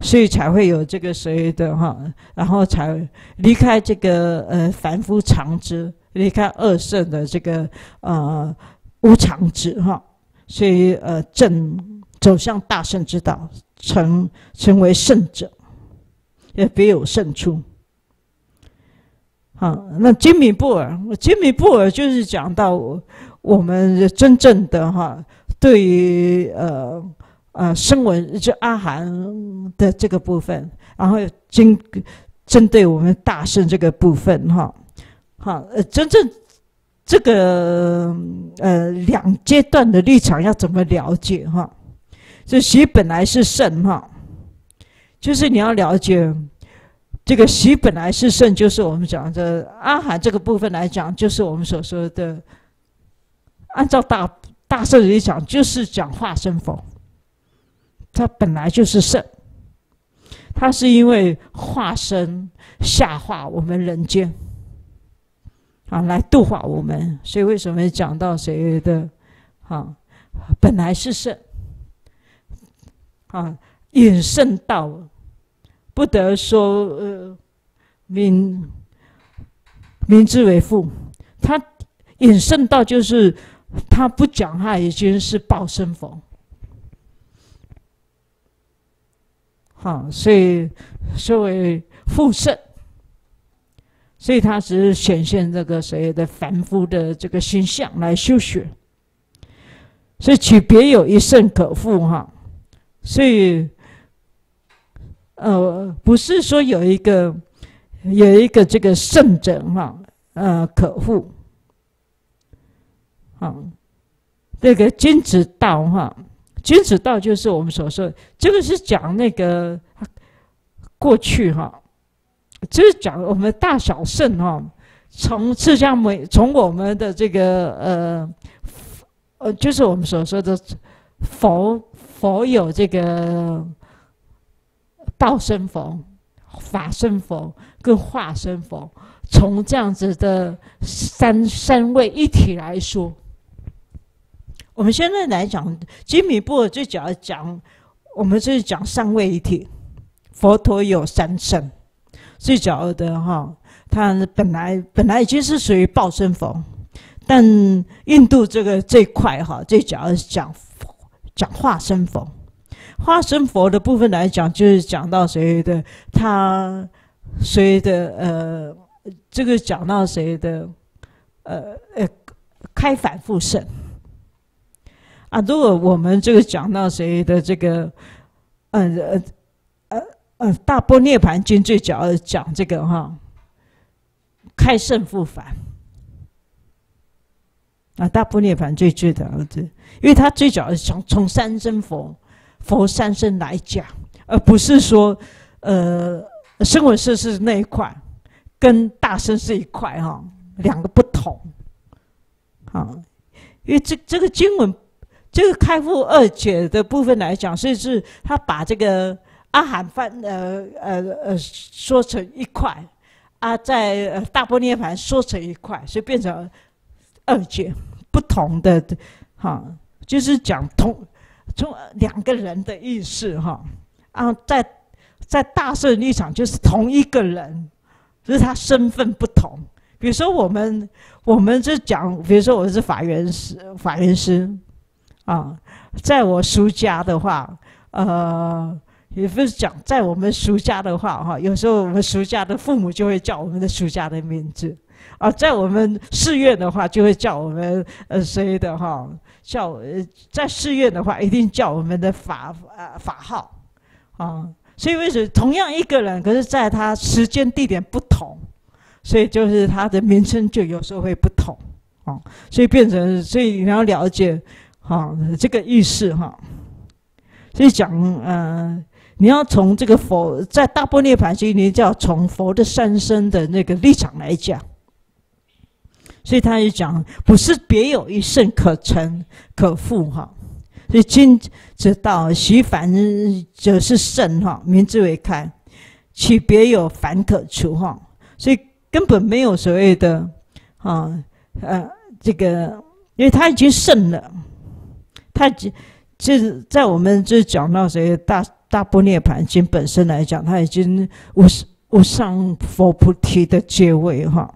所以才会有这个谁的哈，然后才离开这个呃凡夫常知，离开二圣的这个呃无常知哈，所以呃正走向大圣之道，成成为圣者，也别有胜处。好，那金米布尔，金米布尔就是讲到我们真正的哈对于呃呃声闻就阿含的这个部分，然后经针对我们大圣这个部分哈，好呃真正这个呃两阶段的立场要怎么了解哈？这习本来是圣哈，就是你要了解这个习本来是圣，就是我们讲的阿含这个部分来讲，就是我们所说的按照大。大圣里讲，就是讲化身佛，他本来就是圣，他是因为化身下化我们人间，啊，来度化我们，所以为什么讲到谁的，啊，本来是圣，啊，引圣道，不得说呃，名名之为父，他引圣道就是。他不讲，他已经是报身佛。好，所以作为复圣，所以他只是显现这个谁的凡夫的这个形象来修学。所以取别有一圣可复哈，所以呃，不是说有一个有一个这个圣者哈，呃，可复。啊，这个君子道哈，君子道就是我们所说，这个是讲那个过去哈，就是讲我们大小圣哈，从释迦牟从我们的这个呃呃，就是我们所说的佛佛有这个道身佛、法身佛跟化身佛，从这样子的三三位一体来说。我们现在来讲，吉米布尔最主要讲，我们就是讲三位一体，佛陀有三圣，最主要的哈，他本来本来已经是属于报身佛，但印度这个这块哈，最主要是讲讲化身佛，化身佛的部分来讲，就是讲到谁的他谁的呃，这个讲到谁的呃呃开反复圣。啊，如果我们这个讲到谁的这个，呃呃呃呃《大波涅盘经》最主要讲这个哈，开圣复凡。啊，《大波涅盘》最最的这，因为他最早是从从三生佛佛三身来讲，而不是说呃生闻色是那一块，跟大身是一块哈，两个不同。啊，因为这这个经文。这个开复二解的部分来讲，所以是他把这个阿含翻呃呃呃说成一块，啊，在大波涅盘说成一块，所以变成二解不同的哈，就是讲同从两个人的意思哈，啊，在在大圣立场就是同一个人，只是他身份不同。比如说我们我们就讲，比如说我是法源师，法源师。啊，在我叔家的话，呃，也不是讲在我们叔家的话，哈，有时候我们叔家的父母就会叫我们的叔家的名字，啊，在我们寺院的话，就会叫我们呃谁的哈，叫呃在寺院的话，一定叫我们的法呃法号，啊，所以为什么同样一个人，可是在他时间地点不同，所以就是他的名称就有时候会不同，啊，所以变成所以你要了解。好，这个意思哈，所以讲，呃，你要从这个佛在大波涅盘经，你叫从佛的三身的那个立场来讲，所以他也讲，不是别有一圣可成可复哈，所以今之道习凡者是圣哈，名之为开，岂别有凡可除哈？所以根本没有所谓的啊，呃，这个，因为他已经圣了。他就是在我们就讲到谁大大波涅盘经本身来讲，他已经无无上佛菩提的阶位哈，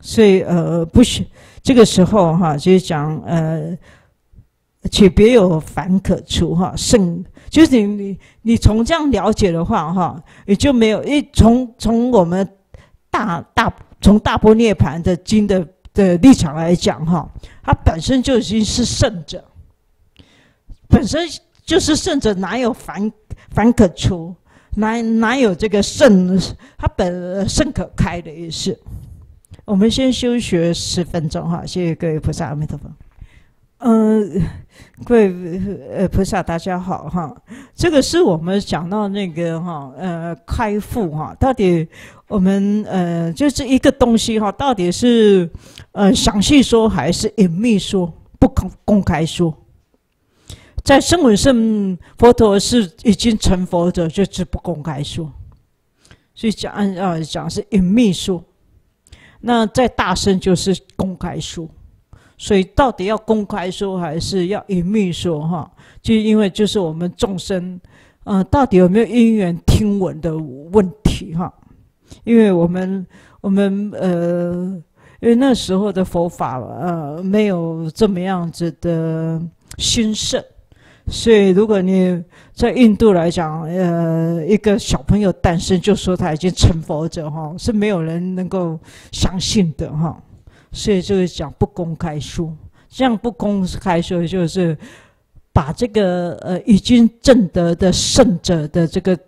所以呃不许这个时候哈，就是讲呃，且别有凡可出哈，圣就是你你你从这样了解的话哈，也就没有一从从我们大大从大波涅盘的经的。的立场来讲，哈，他本身就已经是圣者，本身就是圣者，哪有凡凡可出，哪哪有这个圣，他本圣可开的意思。我们先休学十分钟，哈，谢谢各位菩萨，阿弥陀佛。嗯，各位呃菩萨，大家好哈。这个是我们讲到那个哈呃开腹哈，到底我们呃就是一个东西哈，到底是呃详细说还是隐秘说，不公公开说？在声闻圣佛陀是已经成佛者，就是不公开说，所以讲按照讲是隐秘说。那在大圣就是公开说。所以到底要公开说还是要隐秘说？哈，就因为就是我们众生，呃，到底有没有因缘听闻的问题？哈，因为我们我们呃，因为那时候的佛法呃没有这么样子的兴盛，所以如果你在印度来讲，呃，一个小朋友诞生就说他已经成佛者，哈，是没有人能够相信的，哈。所以就是讲不公开说，这样不公开说就是把这个呃已经证得的圣者的这个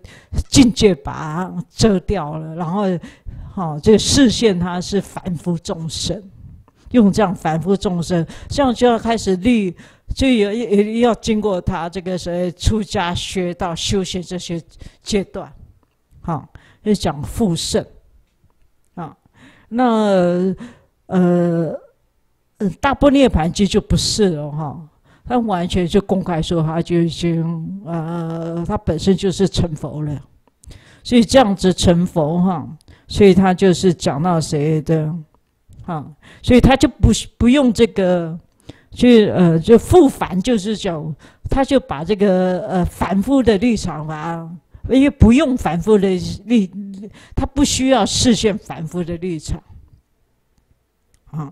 境界把它遮掉了，然后好这个视线他是凡夫众生，用这样凡夫众生，这样就要开始立，就有也要经过他这个谁出家学到修行这些阶段，好就讲复圣啊那。呃，呃，大波涅盘机就不是了哈，他完全就公开说他就已经呃，他本身就是成佛了，所以这样子成佛哈，所以他就是讲到谁的，哈，所以他就不不用这个，去呃就复凡，就是讲他就把这个呃反复的立场啊，因为不用反复的立，他不需要视线反复的立场。啊，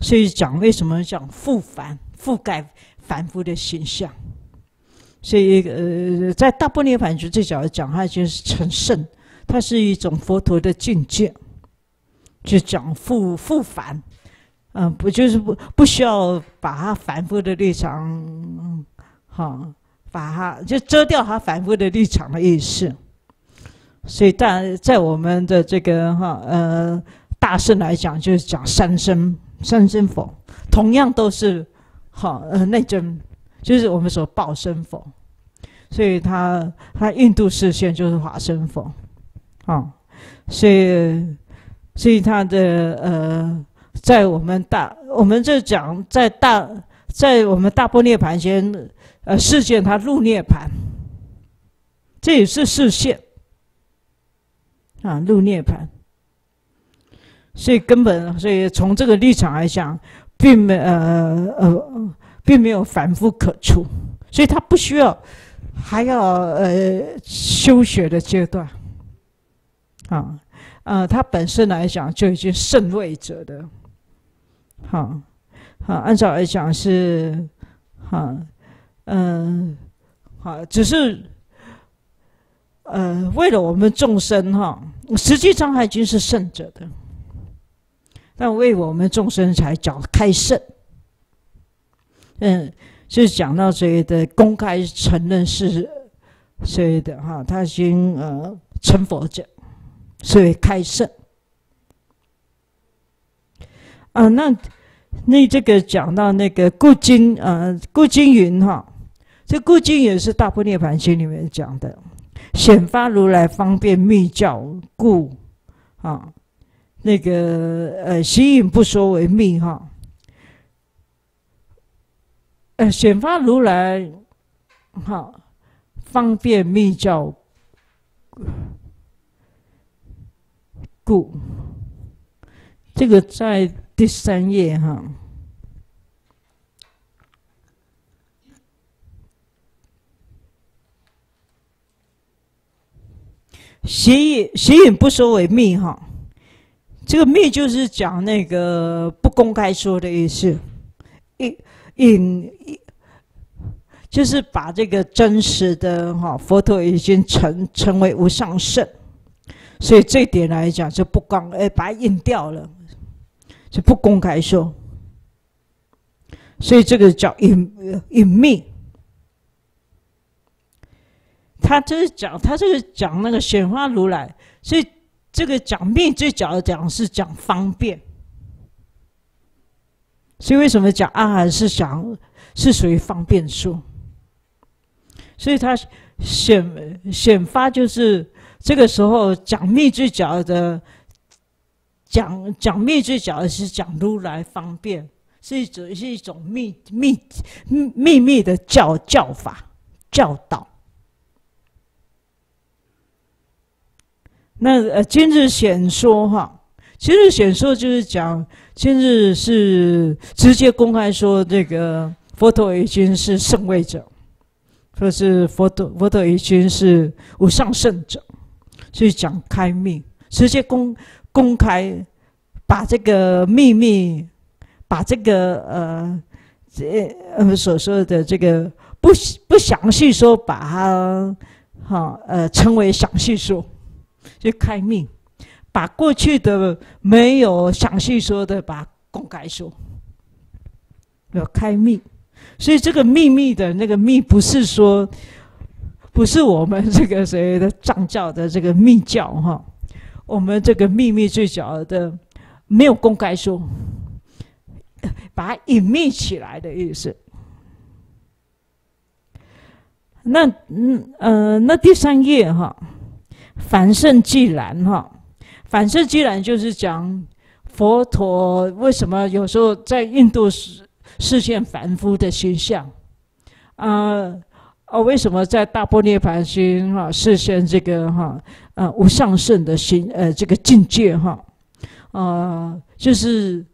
所以讲为什么讲复凡覆盖凡夫的形象？所以呃，在大波涅盘局这角讲，它就是成圣，它是一种佛陀的境界，就讲复复凡，嗯，不就是不不需要把它凡夫的立场，哈，把它就遮掉它凡夫的立场的意思。所以，但在我们的这个哈呃。大圣来讲，就是讲三身三身佛，同样都是好呃内真，就是我们说报身佛，所以他他印度视线就是法身佛，啊，所以所以他的呃，在我们大我们就讲在大在我们大波涅盘先呃视线他入涅盘，这也是视线啊入涅盘。所以根本，所以从这个立场来讲，并没呃呃，并没有反复可出，所以他不需要还要呃修学的阶段，啊啊，他本身来讲就已经圣位者的，好，好，按照来讲是，好，嗯，好，只是呃，为了我们众生哈，实际上他已经是圣者的。但为我们众生才讲开圣，嗯，就是讲到这的公开承认是谁的哈，他已经呃成佛者，所以开圣。啊，那那这个讲到那个顾金呃顾金云哈，这顾金也是大般涅盘经里面讲的，显发如来方便密教故啊。那个呃，形影不说为密哈，呃，显发如来，哈，方便密教故，这个在第三页哈，形影形影不说为密哈。这个密就是讲那个不公开说的意思，隐隐就是把这个真实的哈佛陀已经成成为无上圣，所以这一点来讲就不光哎把它隐掉了，就不公开说。所以这个叫隐隐秘。他这是讲，他这个讲那个显化如来，所以这个讲密最早的讲是讲方便。所以为什么讲阿含是讲是属于方便说？所以他显显发就是这个时候讲密最早的讲讲密最早的是讲如来方便。是一种是一种秘秘秘密的教教法教导。那呃，今日显说哈，今日显说就是讲今日是直接公开说这个佛陀已经是圣位者，说是佛陀佛陀已经是无上圣者，所以讲开密，直接公公开把这个秘密。把这个呃，这呃所说的这个不不详细说，把它哈呃称为详细说，就开密，把过去的没有详细说的，把公开说，要开密。所以这个秘密的那个密，不是说不是我们这个谁的藏教的这个密教哈，我们这个秘密最小的没有公开说。把它隐秘起来的意思。那嗯呃，那第三页哈，反胜既然哈，反胜既然就是讲佛陀为什么有时候在印度是实现凡夫的形象，啊哦，为什么在大波涅盘心哈实现这个哈呃无上圣的心呃这个境界哈，啊就是。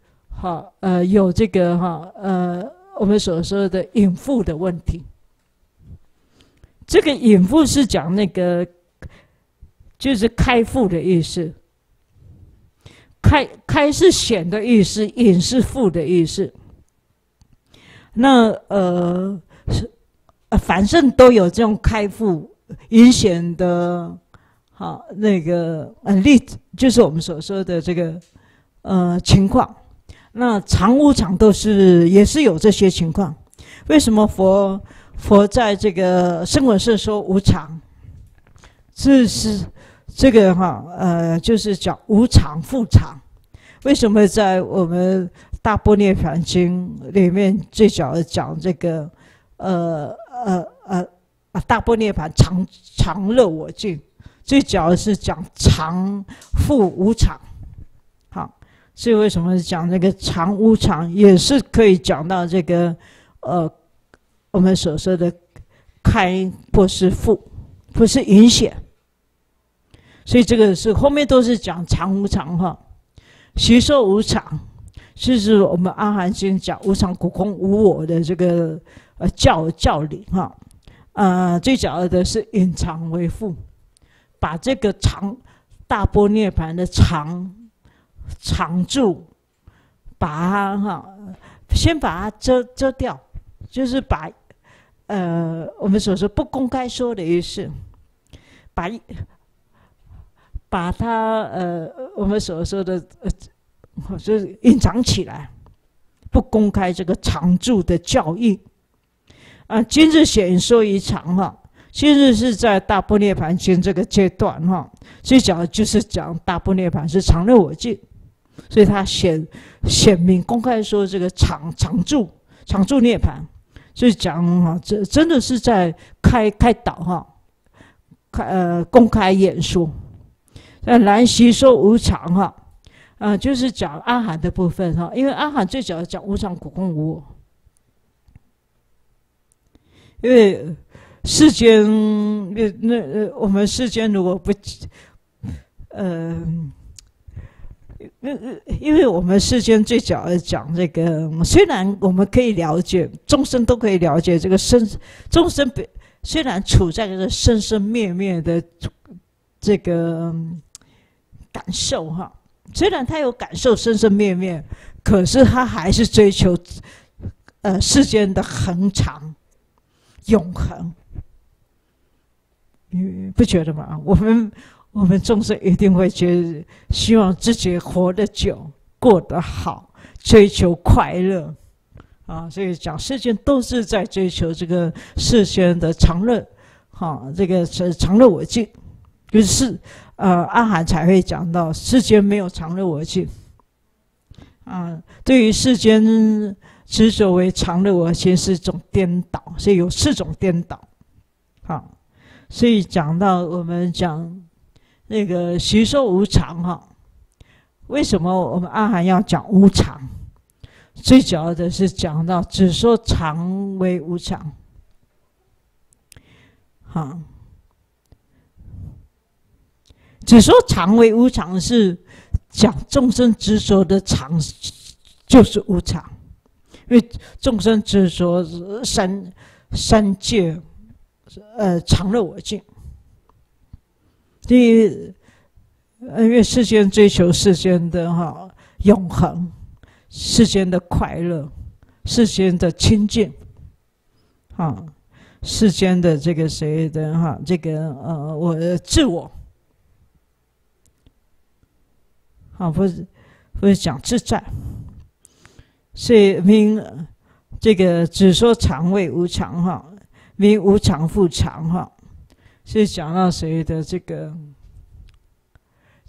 好，呃，有这个哈，呃，我们所说的隐覆的问题。这个隐覆是讲那个，就是开覆的意思。开开是显的意思，隐是覆的意思。那呃是，反正都有这种开覆、隐显的，好那个呃例子，就是我们所说的这个呃情况。那常无常都是也是有这些情况，为什么佛佛在这个生闻社说无常？这是这个哈呃，就是讲无常复常。为什么在我们大波涅盘经里面最早讲这个呃呃呃啊大波涅盘常常乐我净，最早是讲常复无常。好所以为什么讲这个常无常，也是可以讲到这个，呃，我们所说的开或是覆，不是隐显。所以这个是后面都是讲常无常哈，习受无常，就是我们阿含经讲无常、苦、空、无我的这个呃教教理哈，呃，最主要的是隐藏为父，把这个常大波涅盘的常。藏住，把它哈，先把它遮遮掉，就是把呃我们所说不公开说的意思，把把它呃我们所说的呃就是隐藏起来，不公开这个常住的教义啊。今日显说一常哈，今日是在大波涅盘经这个阶段哈，最讲就是讲大波涅盘是常乐我净。所以他显显明公开说这个常常住常住涅盘，就讲哈，这真的是在开开导哈，开呃公开演说。那南溪说无常哈，啊就是讲阿含的部分哈，因为阿含最早讲无常苦空无我，因为世间那那我们世间如果不嗯。因因为我们世间最早要讲这个，虽然我们可以了解众生都可以了解这个生众生，虽然处在这个生生灭灭的这个感受哈，虽然他有感受生生灭灭，可是他还是追求呃世间的恒长永恒，你不觉得吗？我们。我们众生一定会觉得，希望自己活得久，过得好，追求快乐啊，所以讲世间都是在追求这个世间的长乐，哈，这个是长乐我净，就是呃阿含才会讲到世间没有常乐我净，啊，对于世间执着为常乐我净是一种颠倒，所以有四种颠倒，好，所以讲到我们讲那个习受无常哈。为什么我们阿含要讲无常？最主要的是讲到只说常为无常，好，只说常为无常是讲众生执着的常就是无常，因为众生执着三三界，呃，常乐我净，第一。因为世间追求世间的哈永恒，世间的快乐，世间的清净，啊，世间的这个谁的哈这个呃我的自我，啊不是不是讲自在，所以名这个只说常为无常哈，名无常复常哈，是讲到谁的这个。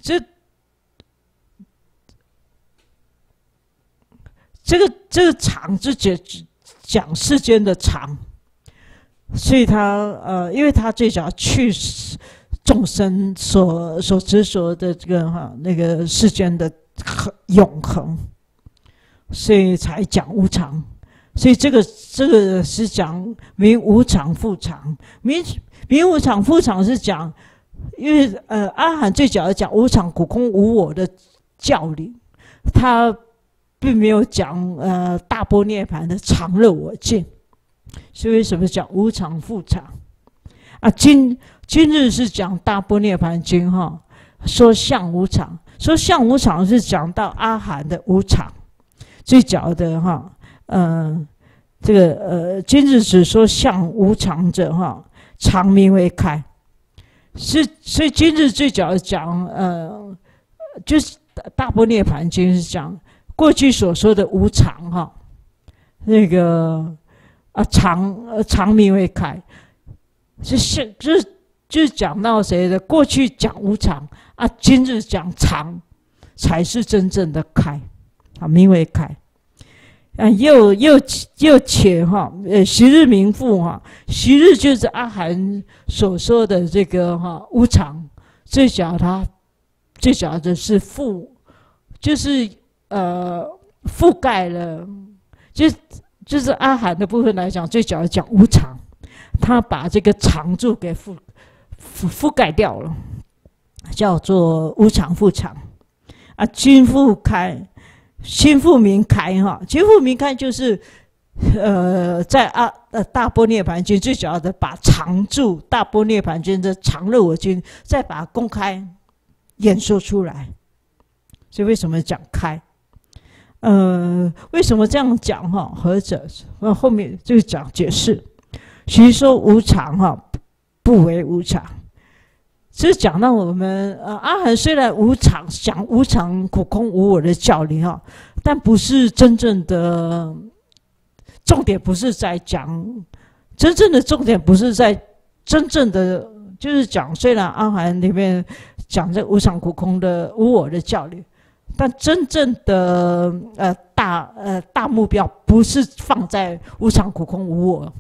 这这个这个常是讲讲世间的常，所以他呃，因为他最早去世众生所所执着的这个哈那个世间的恒永恒，所以才讲无常。所以这个这个是讲明无常复常，明明无常复常是讲。因为呃，阿含最早讲无常、苦空、无我的教理，他并没有讲呃大波涅盘的常乐我净。所以为什么讲无常复常？啊，今今日是讲大波涅盘经哈，说相无常，说相无常是讲到阿含的无常，最早的哈，嗯，这个呃，今日只说相无常者哈，常名为开。是，所以今日最早讲，呃，就是《大波涅盘经》是讲过去所说的无常哈，那个啊常常名为开，是现就是就是讲到谁的过去讲无常啊，今日讲常才是真正的开，啊名为开。啊，又又又且哈，呃，昔日名复哈，昔日就是阿含所说的这个哈无常，最小他最小的是覆，就是呃覆盖了，就就是阿含的部分来讲，最小的讲无常，他把这个常住给覆覆覆盖掉了，叫做无常复常，啊，君复开。心复明开哈，心复明开就是，呃，在阿呃大波涅盘经最主要的把常住大波涅盘经的常乐我经再把它公开演说出来。所以为什么讲开？呃，为什么这样讲哈？或者那后面就讲解释，其实说无常哈，不为无常。是讲到我们呃阿含虽然无常讲无常苦空无我的教理哈，但不是真正的重点，不是在讲真正的重点，不是在真正的就是讲虽然阿含里面讲这无常苦空的无我的教理，但真正的呃大呃大目标不是放在无常苦空无我，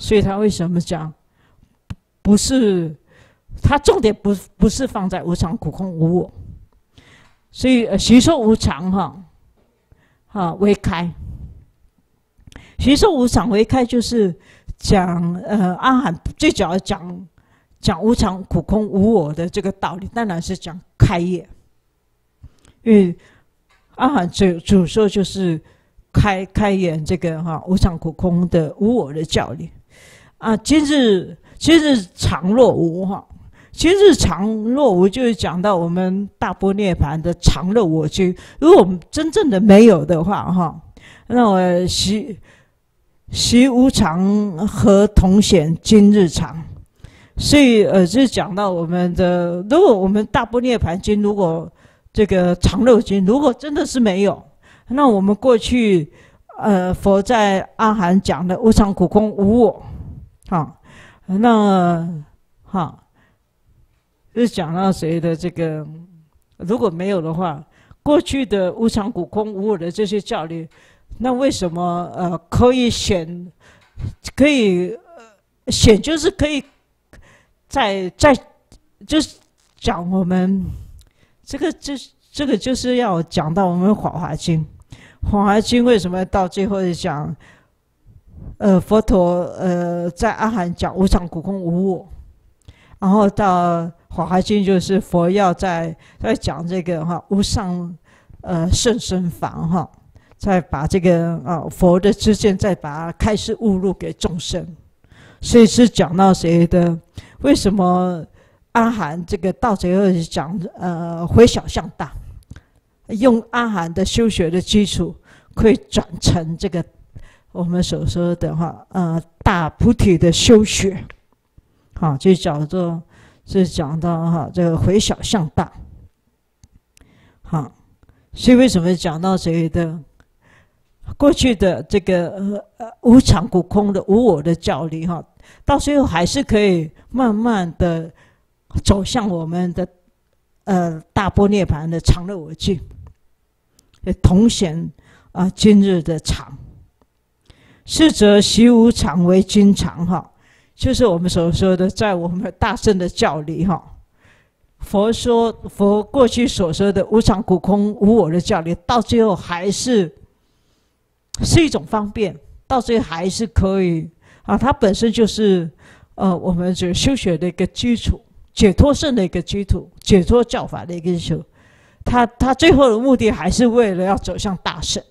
所以他为什么讲不是？他重点不不是放在无常苦空无我，所以习说无常哈，哈为开，习说无常为开就是讲呃阿含最主要讲讲无常苦空无我的这个道理，当然是讲开业，因为阿含主主说就是开开眼这个哈无常苦空的无我的教理。啊，今日今日常若无哈。今日常若无，就是讲到我们大波涅盘的常乐我居。如果我们真正的没有的话，哈，那我习习无常和同显今日常。所以，呃，就讲到我们的，如果我们大波涅盘经，如果这个常乐经，如果真的是没有，那我们过去，呃，佛在阿含讲的无常苦空无我，哈，那哈，是讲到谁的这个？如果没有的话，过去的无常苦空无我的这些教理，那为什么呃可以选，可以选就是可以在在就是讲我们这个就是这个就是要讲到我们《华华经》。《华华经》为什么到最后讲？呃，佛陀呃在阿含讲无常苦空无我，然后到《华华经》就是佛要在在讲这个哈无上呃甚深法哈，再把这个啊佛的知见再把它开始悟入给众生，所以是讲到谁的？为什么阿含这个到最后讲呃回小向大？用阿含的修学的基础，可以转成这个我们所说的话，呃，大菩提的修学，好，就叫做是讲到哈，这个回小向大，好，所以为什么讲到谁的过去的这个呃无常苦空的无我的教理哈，到最后还是可以慢慢的走向我们的呃大波涅盘的常乐我净。同显啊，今日的常，是则习无常为经常哈，就是我们所说的，在我们大圣的教理哈，佛说佛过去所说的无常、苦、空、无我的教理，到最后还是是一种方便，到最后还是可以啊，它本身就是呃，我们这修学的一个基础，解脱圣的一个基础，解脱教法的一个基础。他他最后的目的还是为了要走向大圣，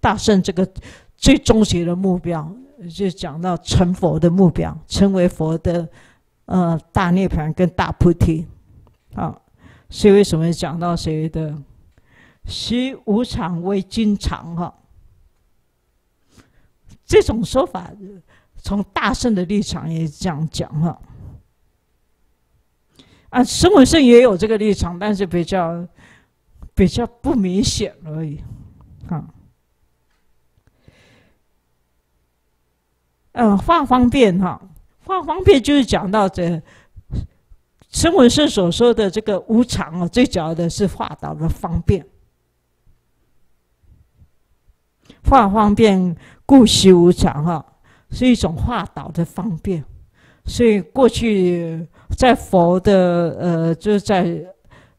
大圣这个最终极的目标，就讲到成佛的目标，成为佛的呃大涅槃跟大菩提，啊，所以为什么讲到谁的习无常为经常哈？这种说法从大圣的立场也这样讲哈。啊，声闻圣也有这个立场，但是比较。比较不明显而已，啊，嗯，画方便哈，画方便就是讲到这，陈文胜所说的这个无常啊，最主要的是画导的方便，画方便故习无常哈，是一种画导的方便，所以过去在佛的呃，就是在。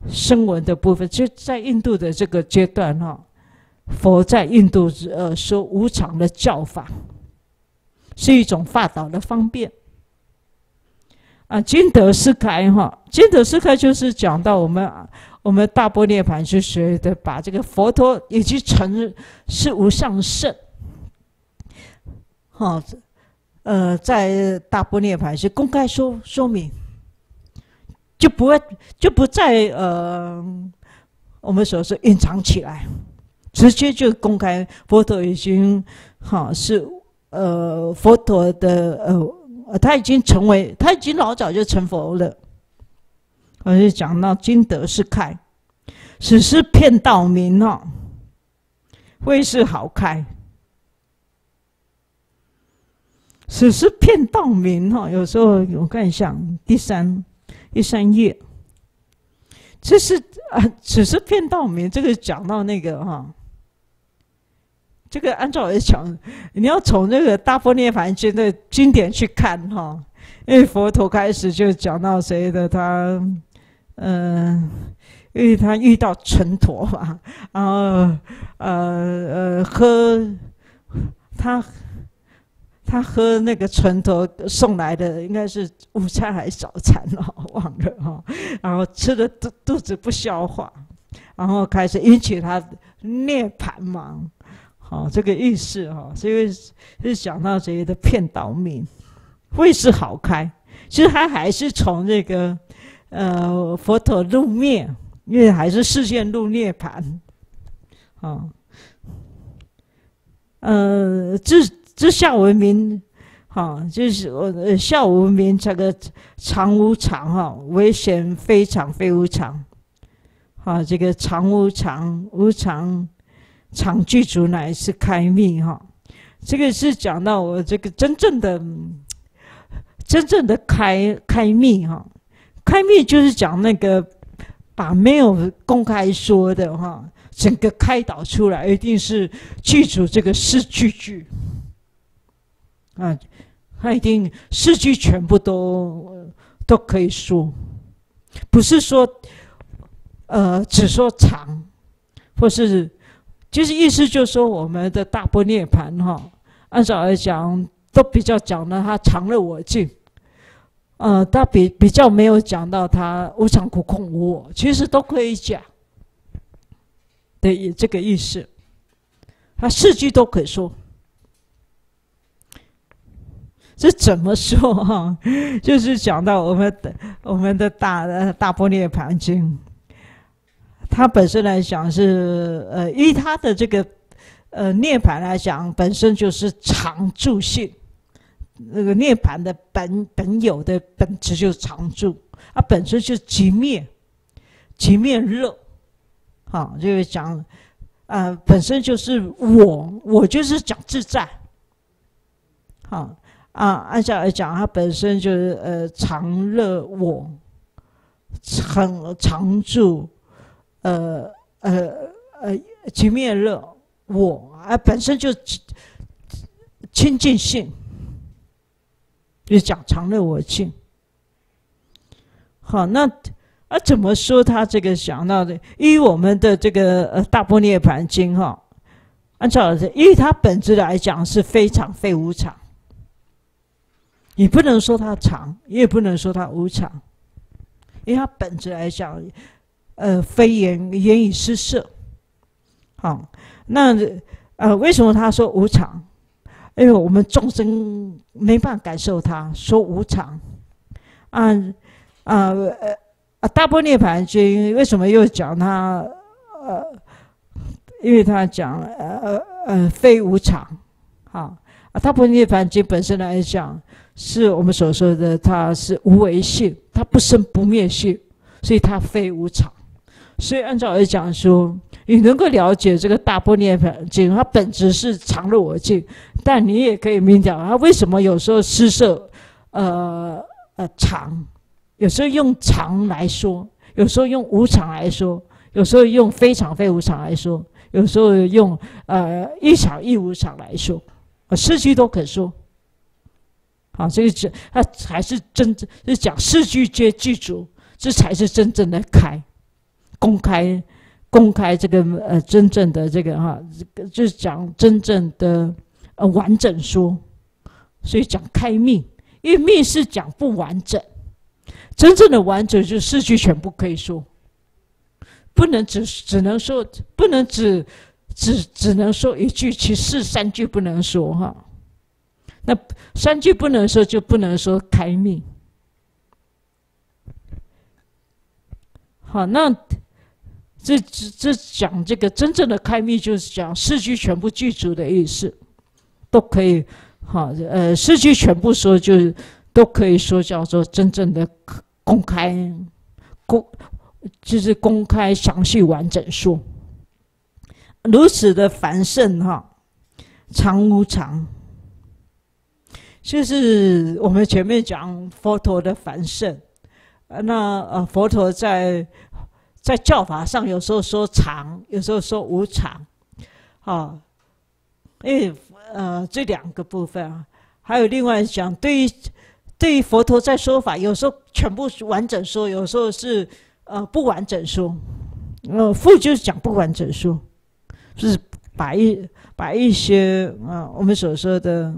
声闻的部分，就在印度的这个阶段哈，佛在印度呃说无常的教法，是一种发导的方便。啊，金德斯开哈，金德斯开就是讲到我们我们大波涅盘是学的，把这个佛陀以及成是无上圣，好，呃，在大波涅盘是公开说说明。就不会，就不再呃，我们所说隐藏起来，直接就公开。佛陀已经哈是呃，佛陀的呃，他已经成为，他已经老早就成佛了。而且讲到金德是开，只是骗道明哦，会是好开，只是骗道明哈。有时候我看一下第三。第三页，这是啊，只是骗道明。这个讲到那个哈，这个按照我讲，你要从那个大波涅盘经的经典去看哈，因为佛陀开始就讲到谁的他，嗯，因为他遇到尘陀嘛，然后呃呃喝他。他喝那个船头送来的，应该是午餐还是早餐哦，忘了哈。然后吃的肚肚子不消化，然后开始引起他涅槃嘛，哦这个意思哈。所以是讲到这些的骗导命，会是好开。其实他还是从这个呃佛陀入灭，因为还是视线入涅盘，啊，呃这。这下文明，哈，就是我下文明这个常无常哈，危险非常非无常，啊，这个常无常无常，常具足乃是开密哈。这个是讲到我这个真正的、真正的开开密哈。开密就是讲那个把没有公开说的哈，整个开导出来，一定是具足这个四句句啊，他一定四句全部都都可以说，不是说呃只说长，或是。就是意思就是说，我们的大波涅盘哈，按照来讲都比较讲呢，它常乐我净，呃，他比比较没有讲到它无常苦空无我，其实都可以讲的这个意思，他四句都可以说，这怎么说哈？就是讲到我们的我们的大大波涅盘经。它本身来讲是，呃，依它的这个，呃，涅盘来讲，本身就是常住性。那个涅盘的本本有的本质就是常住，它本身就是即灭，即灭热，好，就是讲，啊，本身就是我，我就是讲自在，好，啊，按下来讲，它本身就是呃常乐我，常常住。呃呃呃，即灭乐我啊，本身就清净性，就讲常乐我净。好，那啊怎么说他这个想到的？依我们的这个呃大波涅盘经哈，按照这，因为它本质来讲是非常非无常，你不能说它常，也不能说它无常，因为它本质来讲。呃，非言言语失色，好，那呃，为什么他说无常？因为我们众生没办法感受它，说无常。啊啊呃，大波涅盘经为什么又讲它？呃，因为他讲呃呃非无常，好啊，大波涅盘经本身来讲，是我们所说的它是无为性，它不生不灭性，所以它非无常。所以，按照我讲说，你能够了解这个大波涅盘经，它本质是常乐我净，但你也可以明了它为什么有时候施设，呃呃常，有时候用常来说，有时候用无常来说，有时候用非常非无常来说，有时候用呃一常一无常来说，四句都可说。好，这个是它才是真正是讲四句皆具足，这才是真正的开。公开，公开这个呃，真正的这个哈，这个就是讲真正的呃完整说，所以讲开密，因为密是讲不完整，真正的完整就是四句全部可以说，不能只只能说，不能只只只能说一句，其实三句不能说哈，那三句不能说就不能说开密，好那。这这这讲这个真正的开密，就是讲四句全部具足的意思，都可以，好，呃，四句全部说，就是都可以说叫做真正的公开公，就是公开详细完整说，如此的繁盛哈，常无常，就是我们前面讲佛陀的繁盛，那呃佛陀在。在教法上，有时候说常，有时候说无常，啊，因为呃这两个部分啊，还有另外讲，对于对于佛陀在说法，有时候全部完整说，有时候是呃不完整说，呃父就是讲不完整说，就是把一把一些啊我们所说的，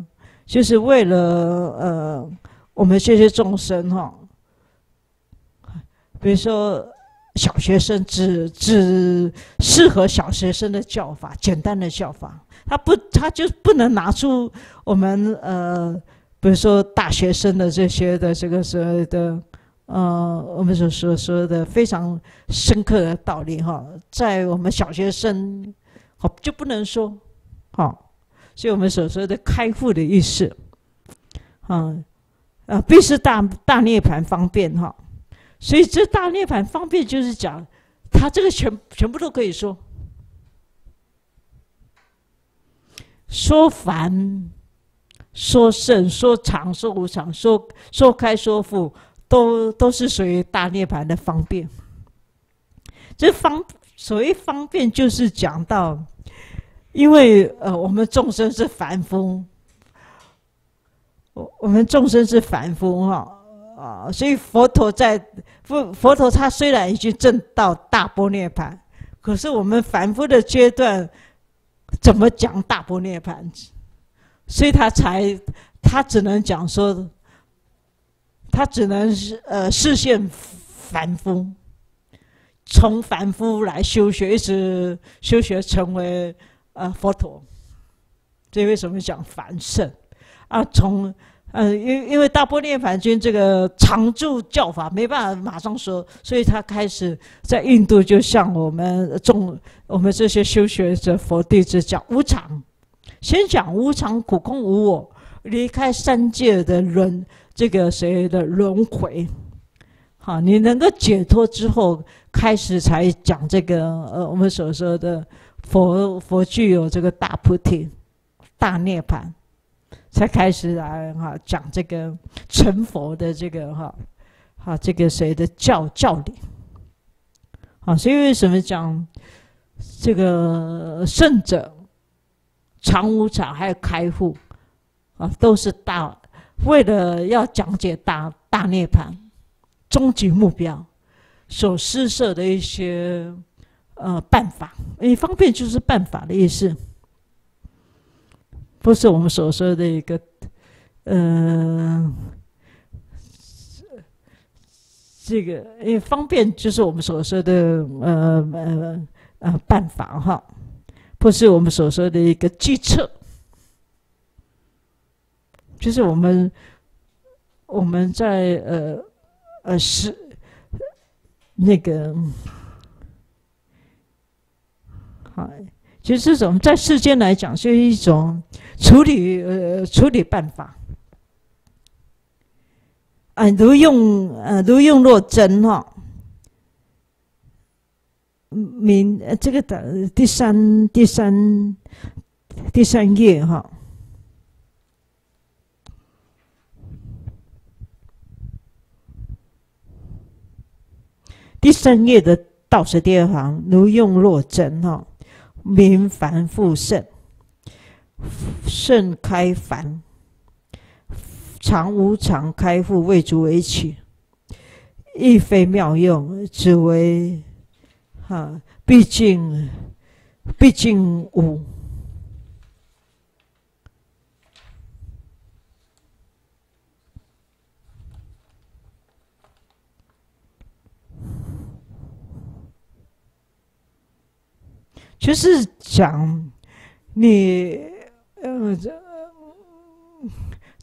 就是为了呃我们这些众生哈，比如说。小学生只只适合小学生的教法，简单的教法，他不，他就不能拿出我们呃，比如说大学生的这些的这个所谓的呃，我们所所说的非常深刻的道理哈，在我们小学生好就不能说好，所以我们所说的开悟的意思，啊啊，必是大大涅盘方便哈。所以这大涅槃方便就是讲，他这个全全部都可以说，说凡、说圣、说常、说无常、说说开、说复，都都是属于大涅盘的方便。这方所谓方便，就是讲到，因为呃，我们众生是凡夫，我我们众生是凡夫哈啊，所以佛陀在佛佛陀他虽然已经证到大波涅盘，可是我们凡夫的阶段。怎么讲大波涅盘？所以他才，他只能讲说，他只能呃视现凡夫，从凡夫来修学，一直修学成为呃佛陀。这为什么讲凡圣啊？从呃因因为大波涅槃经这个常住教法没办法马上说，所以他开始在印度就向我们众。我们这些修学者佛弟子讲无常，先讲无常苦空无我，离开三界的轮这个谁的轮回，好，你能够解脱之后，开始才讲这个呃，我们所说的佛佛具有这个大菩提、大涅槃，才开始来哈讲这个成佛的这个哈，好这个谁的教教理，啊，所以为什么讲？这个圣者常无常，还有开悟啊，都是大为了要讲解大大涅盘终极目标所施设的一些呃办法。一方面就是办法的意思，不是我们所说的一个嗯，这个因为方便就是我们所说的呃呃。呃，办法哈，不是我们所说的一个计策，就是我们我们在呃呃是那个好，其实这种在世间来讲是一种处理呃处理办法啊，如用呃如用若真哈。明，这个的第三第三第三页哈，第三页的倒数第二行，如用若真哈，明凡复盛，盛开凡，常无常开复未足为取，亦非妙用，只为。啊，毕竟，毕竟无，就是讲你，呃，这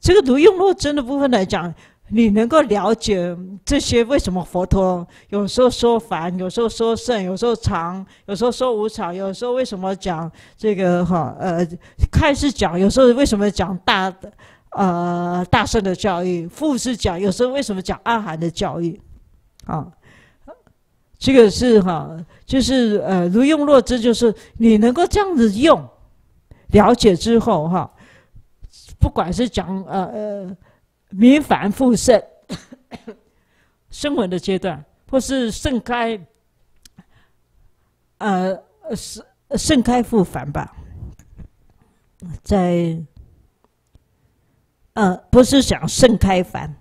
这个读用若真的部分来讲。你能够了解这些为什么佛陀有时候说凡，有时候说圣，有时候常，有时候说无常，有时候为什么讲这个哈呃开始讲，有时候为什么讲大的呃大圣的教育，复是讲有时候为什么讲阿含的教育，啊，这个是哈就是呃如用若知，就是你能够这样子用了解之后哈，不管是讲呃呃。明凡复盛，生闻的阶段，或是盛开，呃，是盛开复繁吧，在，呃，不是想盛开繁，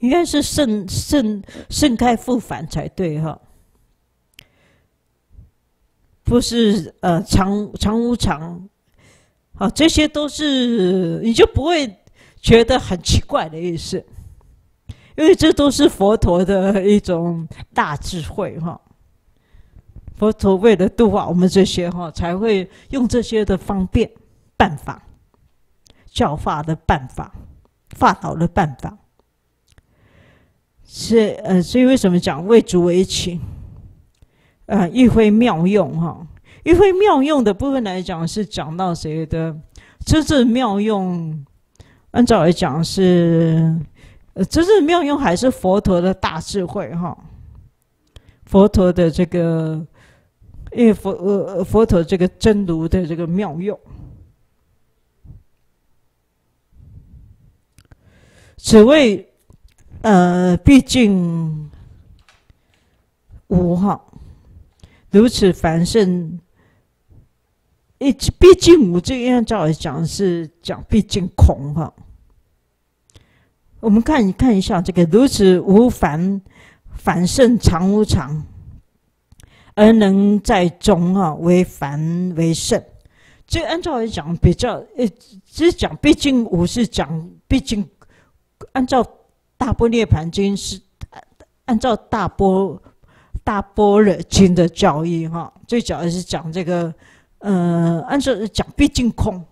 应该是盛盛盛开复繁才对哈。不是呃，常常无常，好，这些都是你就不会觉得很奇怪的意思，因为这都是佛陀的一种大智慧哈。佛陀为了度化我们这些哈，才会用这些的方便办法、教化的办法、化导的办法，是呃，所以为什么讲为主为情？呃，一会妙用哈，一会妙用的部分来讲是讲到谁的？真正妙用，按照来讲是，呃，真正妙用还是佛陀的大智慧哈。佛陀的这个，因为佛呃佛陀这个真如的这个妙用，只为呃，毕竟无哈，如此繁盛。一毕竟我这样照来讲是讲毕竟空哈。我们看一看一下这个如此无凡凡圣常无常，而能在中啊为凡为圣。这按照来讲比较呃，只讲毕竟我是讲毕竟按照大波涅盘经是按照大波大波若经的教义哈，最主要是讲这个。呃，按照讲毕竟空，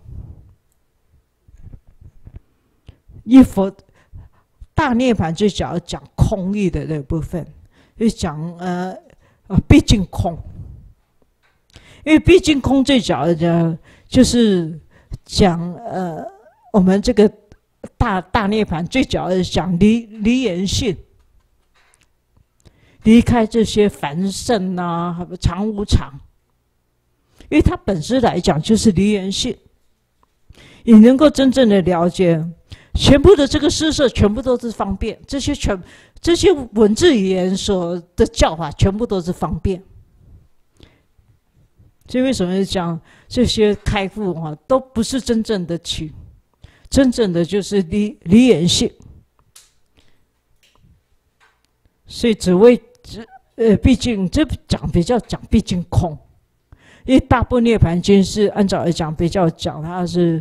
一佛大涅盘就讲讲空义的那部分，就讲呃呃毕竟空，因为毕竟空最讲的，就是讲呃我们这个大大涅盘最主要是讲离离言性，离开这些繁盛啊，常无常。因为它本身来讲就是离缘性，你能够真正的了解，全部的这个施设全部都是方便，这些全这些文字语言所的教法全部都是方便。所以为什么讲这些开悟啊，都不是真正的去，真正的就是离离缘性。所以只为呃，毕竟这讲比较讲，毕竟空。因为大部涅盘经是按照来讲比较讲，它是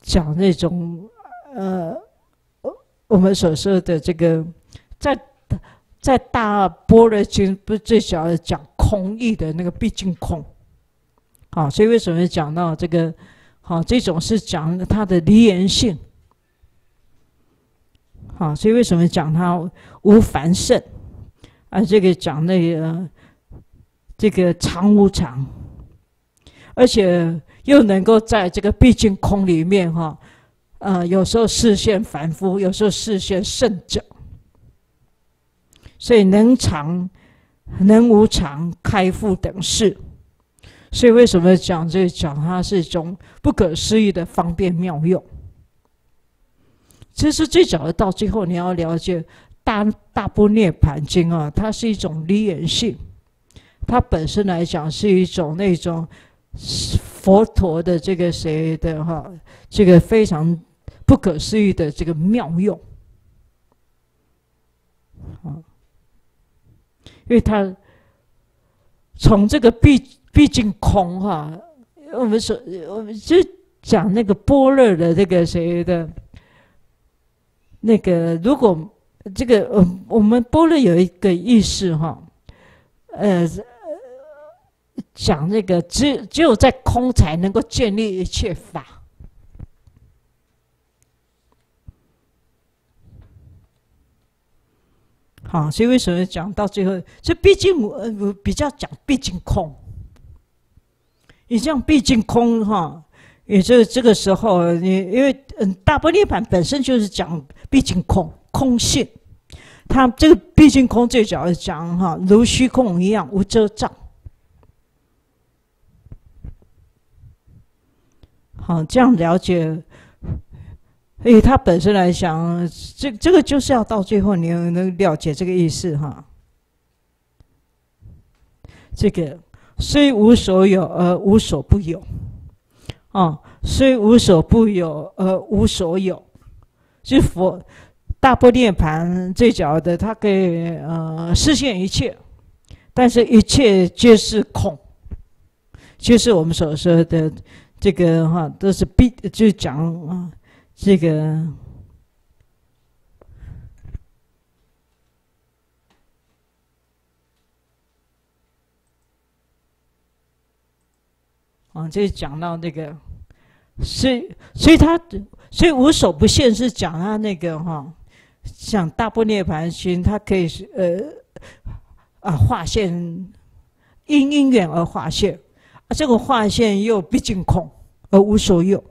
讲那种呃，我们所说的这个，在在大般若经不是最小的讲空义的那个毕竟空，好，所以为什么讲到这个好？这种是讲它的离言性，好，所以为什么讲它无凡圣啊？这个讲那个这个常无常。而且又能够在这个毕竟空里面哈，呃，有时候视线凡夫，有时候视线圣者，所以能常能无常开复等事。所以为什么讲这讲它是一种不可思议的方便妙用？其实最早的到最后你要了解大大波涅盘经啊，它是一种离缘性，它本身来讲是一种那种。佛陀的这个谁的哈，这个非常不可思议的这个妙用啊，因为他从这个毕毕竟空哈，我们说我们就讲那个波若的这个谁的，那个如果这个呃，我们般若有一个意思哈，呃。讲那个，只只有在空才能够建立一切法。好，所以为什么讲到最后？这毕竟我我比较讲毕竟空。你像毕竟空哈，也就是这个时候，你因为嗯，大波涅盘本身就是讲毕竟空空性，它这个毕竟空最主要讲哈，如虚空一样无遮障。好，这样了解，以他本身来讲，这这个就是要到最后你能了解这个意思哈。这个虽无所有而无所不有，啊，虽无所不有而无所有，是佛大波涅盘最早的，它可以呃实现一切，但是一切皆是空，就是我们所说的。这个哈都是必就讲啊，这个就是讲到那个，所以所以他所以无所不现是讲他那个哈，讲大不涅槃心，他可以是呃啊画线因因缘而划线。这个画线又毕竟空而无所有，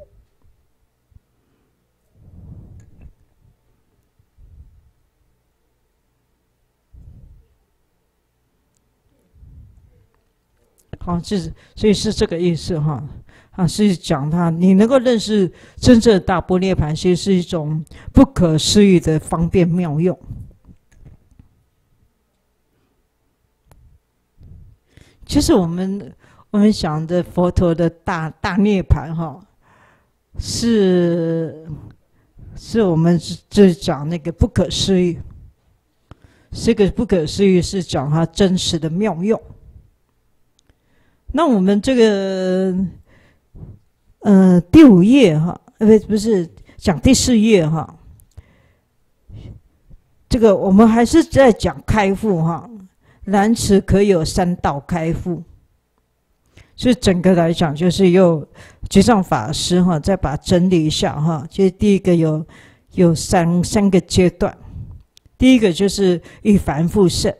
好，是所以是这个意思哈。啊，是讲他你能够认识真正的大波涅盘，其实是一种不可思议的方便妙用。其实我们我们想的佛陀的大大涅盘哈，是是我们这讲那个不可思议，这个不可思议是讲它真实的妙用。那我们这个。呃，第五页哈，呃，不不是讲第四页哈。这个我们还是在讲开腹哈，南池可有三道开腹，所以整个来讲就是又觉上法师哈，再把整理一下哈。就是第一个有有三三个阶段，第一个就是以凡复圣，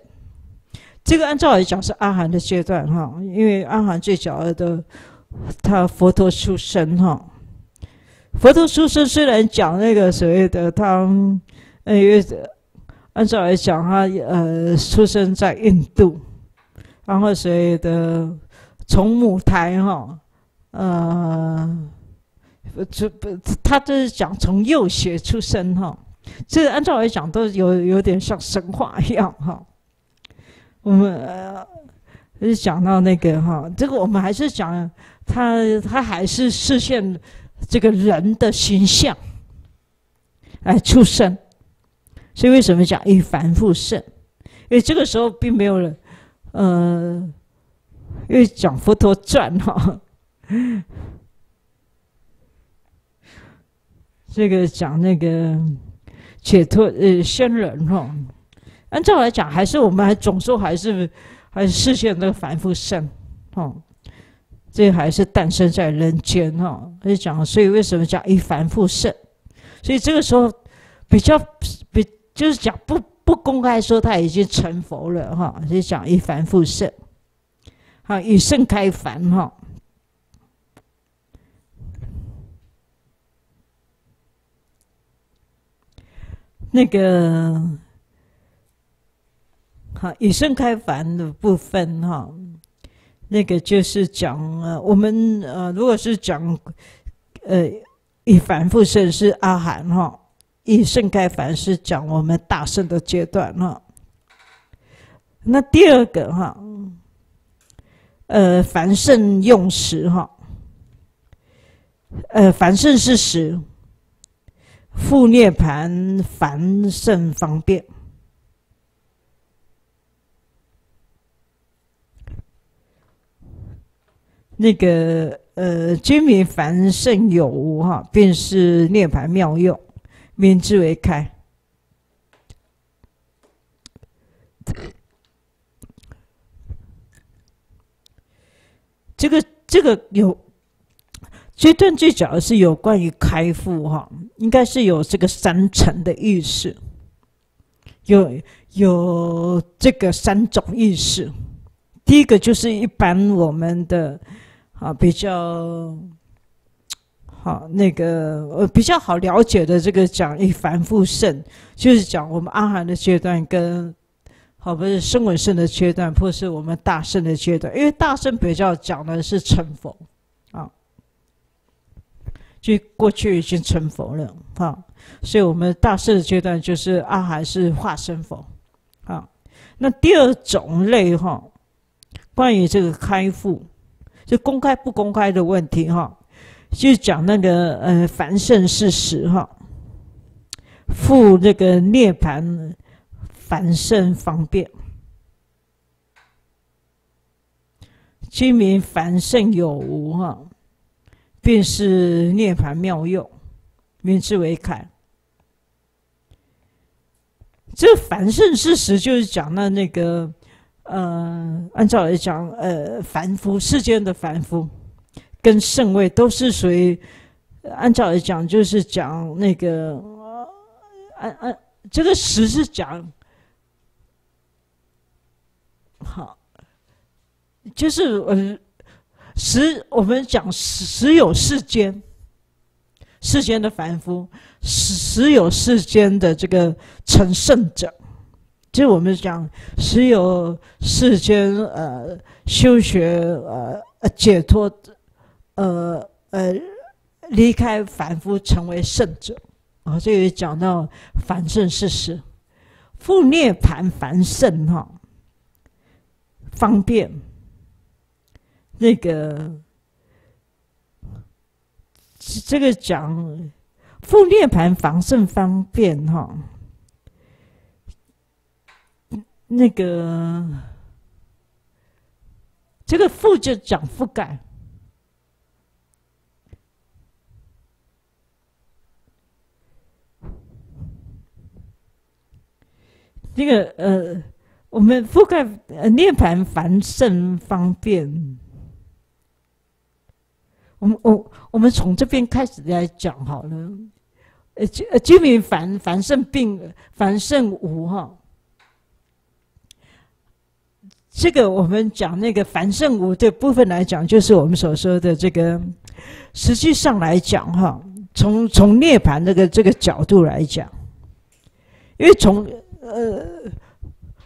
这个按照来讲是阿含的阶段哈，因为阿含最早的。他佛陀出生哈，佛陀出生虽然讲那个所谓的他，呃，按照来讲他呃出生在印度，然后所谓的从母胎哈，呃，这不他这是讲从幼学出生哈，这按照来讲都有有点像神话一样哈，我们呃是讲到那个哈，这个我们还是讲。他他还是实现这个人的形象来出生，所以为什么讲以凡复圣？因为这个时候并没有人，呃，因为讲佛陀传哈，这个讲那个解脱呃仙人哈，按照来讲，还是我们还总说还是还是实现那个凡复圣，哦。这还是诞生在人间哈，就讲，所以为什么讲一凡复圣？所以这个时候比较比就是讲不不公开说他已经成佛了哈，就讲一凡复圣，好以圣开凡哈。那个好以圣开凡的部分哈。那个就是讲呃，我们呃，如果是讲呃，以凡复圣是阿含哈，以圣开凡是讲我们大圣的阶段哈。那第二个哈，呃，凡圣用时哈，呃，凡圣是时，复涅盘凡圣方便。那个呃，君民凡圣有无哈，便是涅盘妙用，名之为开。这个这个有阶段最早是有关于开复哈，应该是有这个三层的意识，有有这个三种意识。第一个就是一般我们的。啊，比较好那个呃比较好了解的这个讲一凡复圣，就是讲我们阿含的阶段跟好不是声闻圣的阶段，或是我们大圣的阶段。因为大圣比较讲的是成佛啊，就过去已经成佛了啊，所以我们大圣的阶段就是阿含是化身佛啊。那第二种类哈，关于这个开复。就公开不公开的问题哈，就讲那个呃凡圣事实哈，复这个涅盘凡圣方便，居民凡圣有无哈，便是涅盘妙用，名之为凯。这凡圣事实就是讲了那个。呃，按照来讲，呃，凡夫世间的凡夫跟圣位都是属于，按照来讲就是讲那个，按按这个实是讲，好，就是呃，实我们讲实有世间，世间的凡夫，实实有世间的这个成圣者。就我们讲，只有世间呃修学呃解脱，呃呃离开凡夫成为圣者啊，这里讲到凡圣事实，复涅盘凡圣哈，方便那个这个讲复涅盘凡圣方便哈。那个，这个覆就讲覆盖，那个呃，我们覆盖呃涅盘凡圣方便，我们我我们从这边开始来讲好了，呃，呃，居民凡凡圣并凡圣无哈。这个我们讲那个凡圣无的部分来讲，就是我们所说的这个，实际上来讲哈，从从涅盘这个这个角度来讲，因为从呃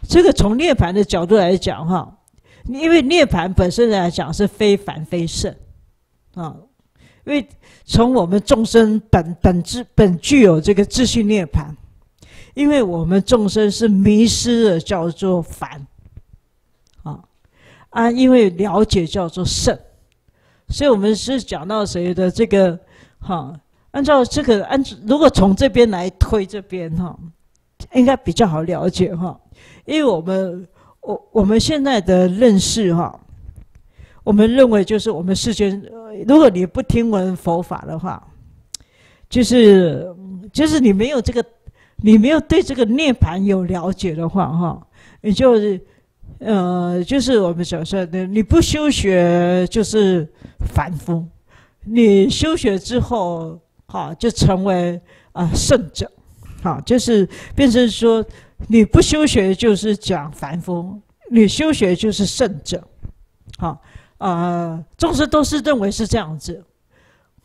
这个从涅盘的角度来讲哈，因为涅盘本身来讲是非凡非圣啊，因为从我们众生本本质本具有这个自信涅盘，因为我们众生是迷失的，叫做凡。啊，因为了解叫做圣，所以我们是讲到谁的这个哈？按照这个按，如果从这边来推这边哈，应该比较好了解哈。因为我们我我们现在的认识哈，我们认为就是我们世间，如果你不听闻佛法的话，就是就是你没有这个，你没有对这个涅槃有了解的话哈，你就是。呃，就是我们所说的，你不修学就是凡夫，你修学之后，哈，就成为啊圣者，好，就是变成说，你不修学就是讲凡夫，你修学就是圣者，好，啊，众生都是认为是这样子，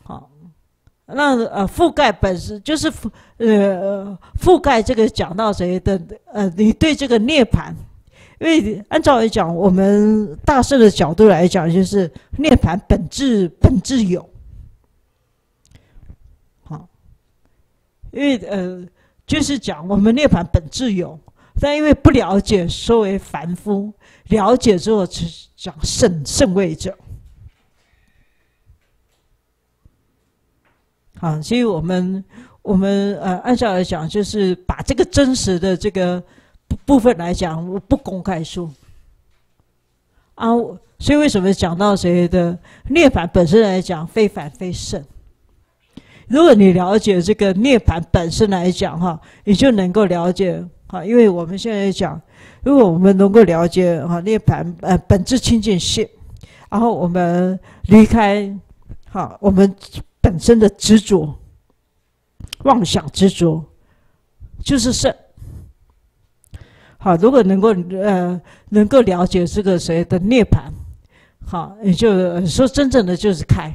好，那呃覆盖本身就是覆呃覆盖这个讲到谁的呃，你对这个涅槃。因为按照来讲，我们大圣的角度来讲，就是涅槃本质本质有，好，因为呃，就是讲我们涅槃本质有，但因为不了解，说为凡夫；了解之后，讲圣圣位者，好，所以我们我们呃，按照来讲，就是把这个真实的这个。部分来讲，我不公开说啊，所以为什么讲到谁的涅槃本身来讲非凡非圣？如果你了解这个涅槃本身来讲哈，你就能够了解哈，因为我们现在讲，如果我们能够了解哈涅槃呃本质清净性，然后我们离开哈我们本身的执着、妄想执着，就是圣。好，如果能够呃能够了解这个谁的涅槃，好，也就说真正的就是开，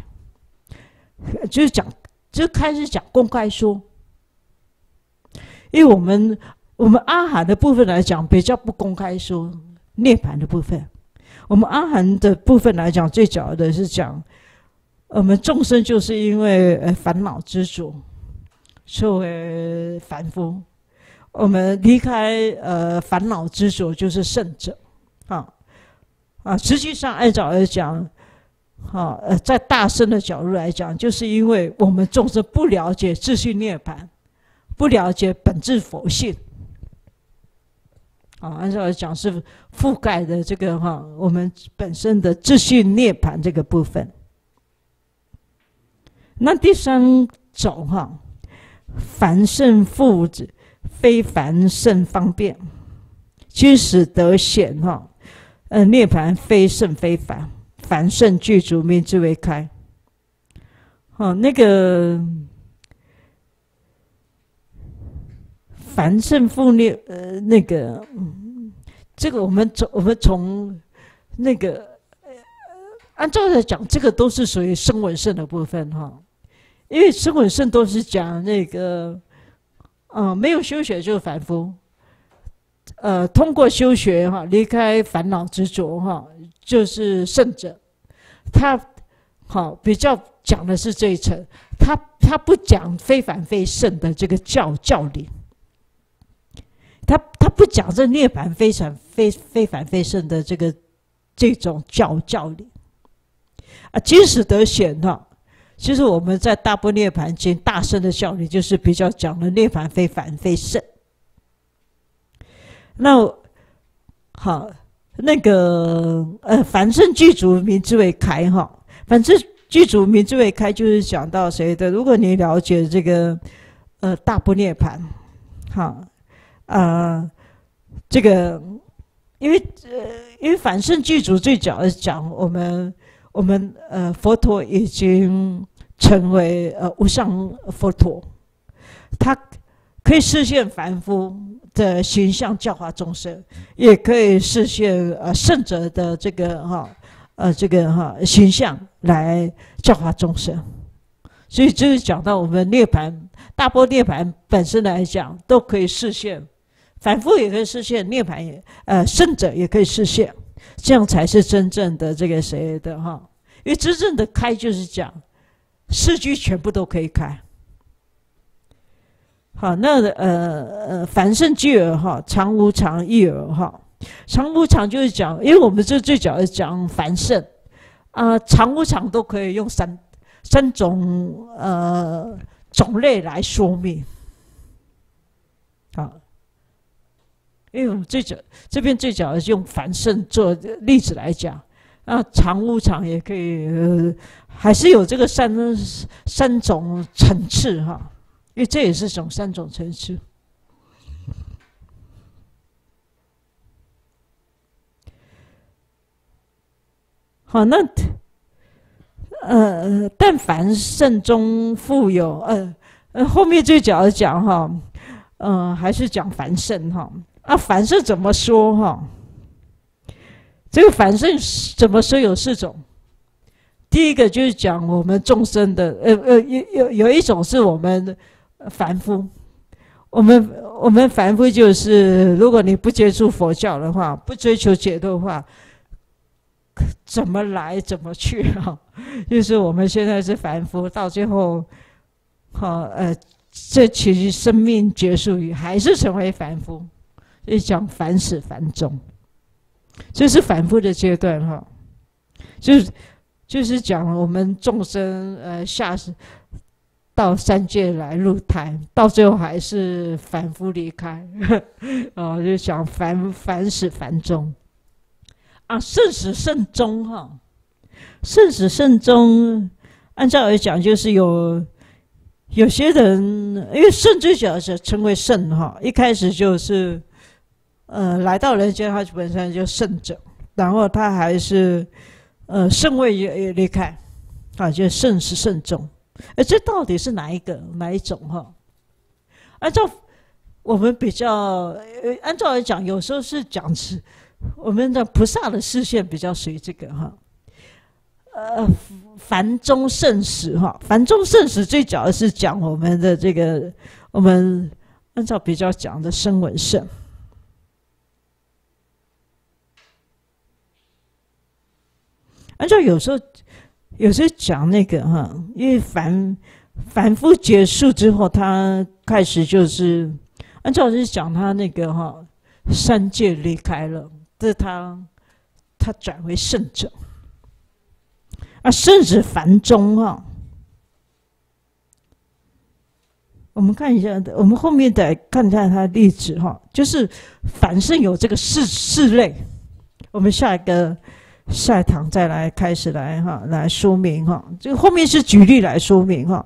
就是讲就开始讲公开说，因为我们我们阿含的部分来讲比较不公开说涅槃的部分，我们阿含的部分来讲最主要的是讲我们众生就是因为烦恼执着，作为凡夫。我们离开呃烦恼之所就是圣者，啊啊，实际上按照来讲，哈呃，在大圣的角度来讲，就是因为我们众生不了解自性涅槃，不了解本质佛性，啊，按照来讲是覆盖的这个哈我们本身的自性涅槃这个部分。那第三种哈，凡圣父子。非凡圣方便，居使得显哈，呃，涅盘非圣非凡，凡圣具足，名之为开。好，那个凡圣复涅，呃，那个，这个我们从我们从那个，按照来讲，这个都是属于声闻圣的部分哈，因为声闻圣都是讲那个。啊，没有修学就是凡夫，呃，通过修学哈，离开烦恼执着哈，就是圣者。他好比较讲的是这一层，他他不讲非凡非圣的这个教教理，他他不讲这涅槃非常非非凡非圣的这个这种教教理啊，即使得显哈。其实我们在大波涅盘经大圣的教理，就是比较讲的涅盘非凡非圣。那好，那个呃，凡圣具足，名之为开哈。反正具足，名之为开，就是讲到谁的？如果你了解这个呃大波涅盘，好啊，这个因为呃，因为反圣具足最早讲我们。我们呃，佛陀已经成为呃无上佛陀，他可以实现凡夫的形象教化众生，也可以实现呃圣者的这个哈呃这个哈形象来教化众生。所以就是讲到我们涅槃大波涅槃本身来讲，都可以实现，凡夫也可以实现，涅槃也呃圣者也可以实现。这样才是真正的这个谁的哈？因为真正的开就是讲，四句全部都可以开。好，那呃呃，凡圣具耳哈，常无常一耳哈。常无常就是讲，因为我们这最早是讲凡圣啊，常无常都可以用三三种呃种类来说明。好。因为我们最早这边最早是用繁盛做例子来讲，啊，常无常也可以，呃，还是有这个三三种层次哈，因为这也是种三种层次。好，那呃，但凡圣中富有，呃呃，后面最早讲哈，嗯，还是讲凡圣哈。啊，凡圣怎么说哈？这个凡圣怎么说有四种？第一个就是讲我们众生的，呃呃，有有有一种是我们凡夫，我们我们凡夫就是，如果你不接触佛教的话，不追求解脱的话，怎么来怎么去啊？就是我们现在是凡夫，到最后，好呃，这其实生命结束于还是成为凡夫。以讲凡死凡终，这是反复的阶段哈，就是就是讲我们众生呃下世到三界来入胎，到最后还是反复离开，啊，就讲凡凡死凡终。啊，圣死圣终哈，圣死圣终，按照来讲就是有有些人因为圣最早是称为圣哈，一开始就是。呃，来到人间，他本身就圣者，然后他还是，呃，圣位也也离开，啊，就圣是圣众，哎，这到底是哪一个哪一种哈？按照我们比较，呃，按照来讲，有时候是讲是我们的菩萨的视线比较属于这个哈，呃，凡中圣死哈，凡中圣死最早是讲我们的这个，我们按照比较讲的声闻圣。按照有时候，有时候讲那个哈，因为反反复结束之后，他开始就是按照是讲他那个哈，三界离开了，这他他转为圣者啊，圣子凡中哈。我们看一下，我们后面再看看他的例子哈，就是凡圣有这个四四类，我们下一个。下一堂再来开始来哈，来说明哈，这个后面是举例来说明哈。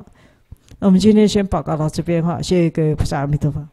那我们今天先报告到这边哈，谢谢各位菩萨阿弥陀佛。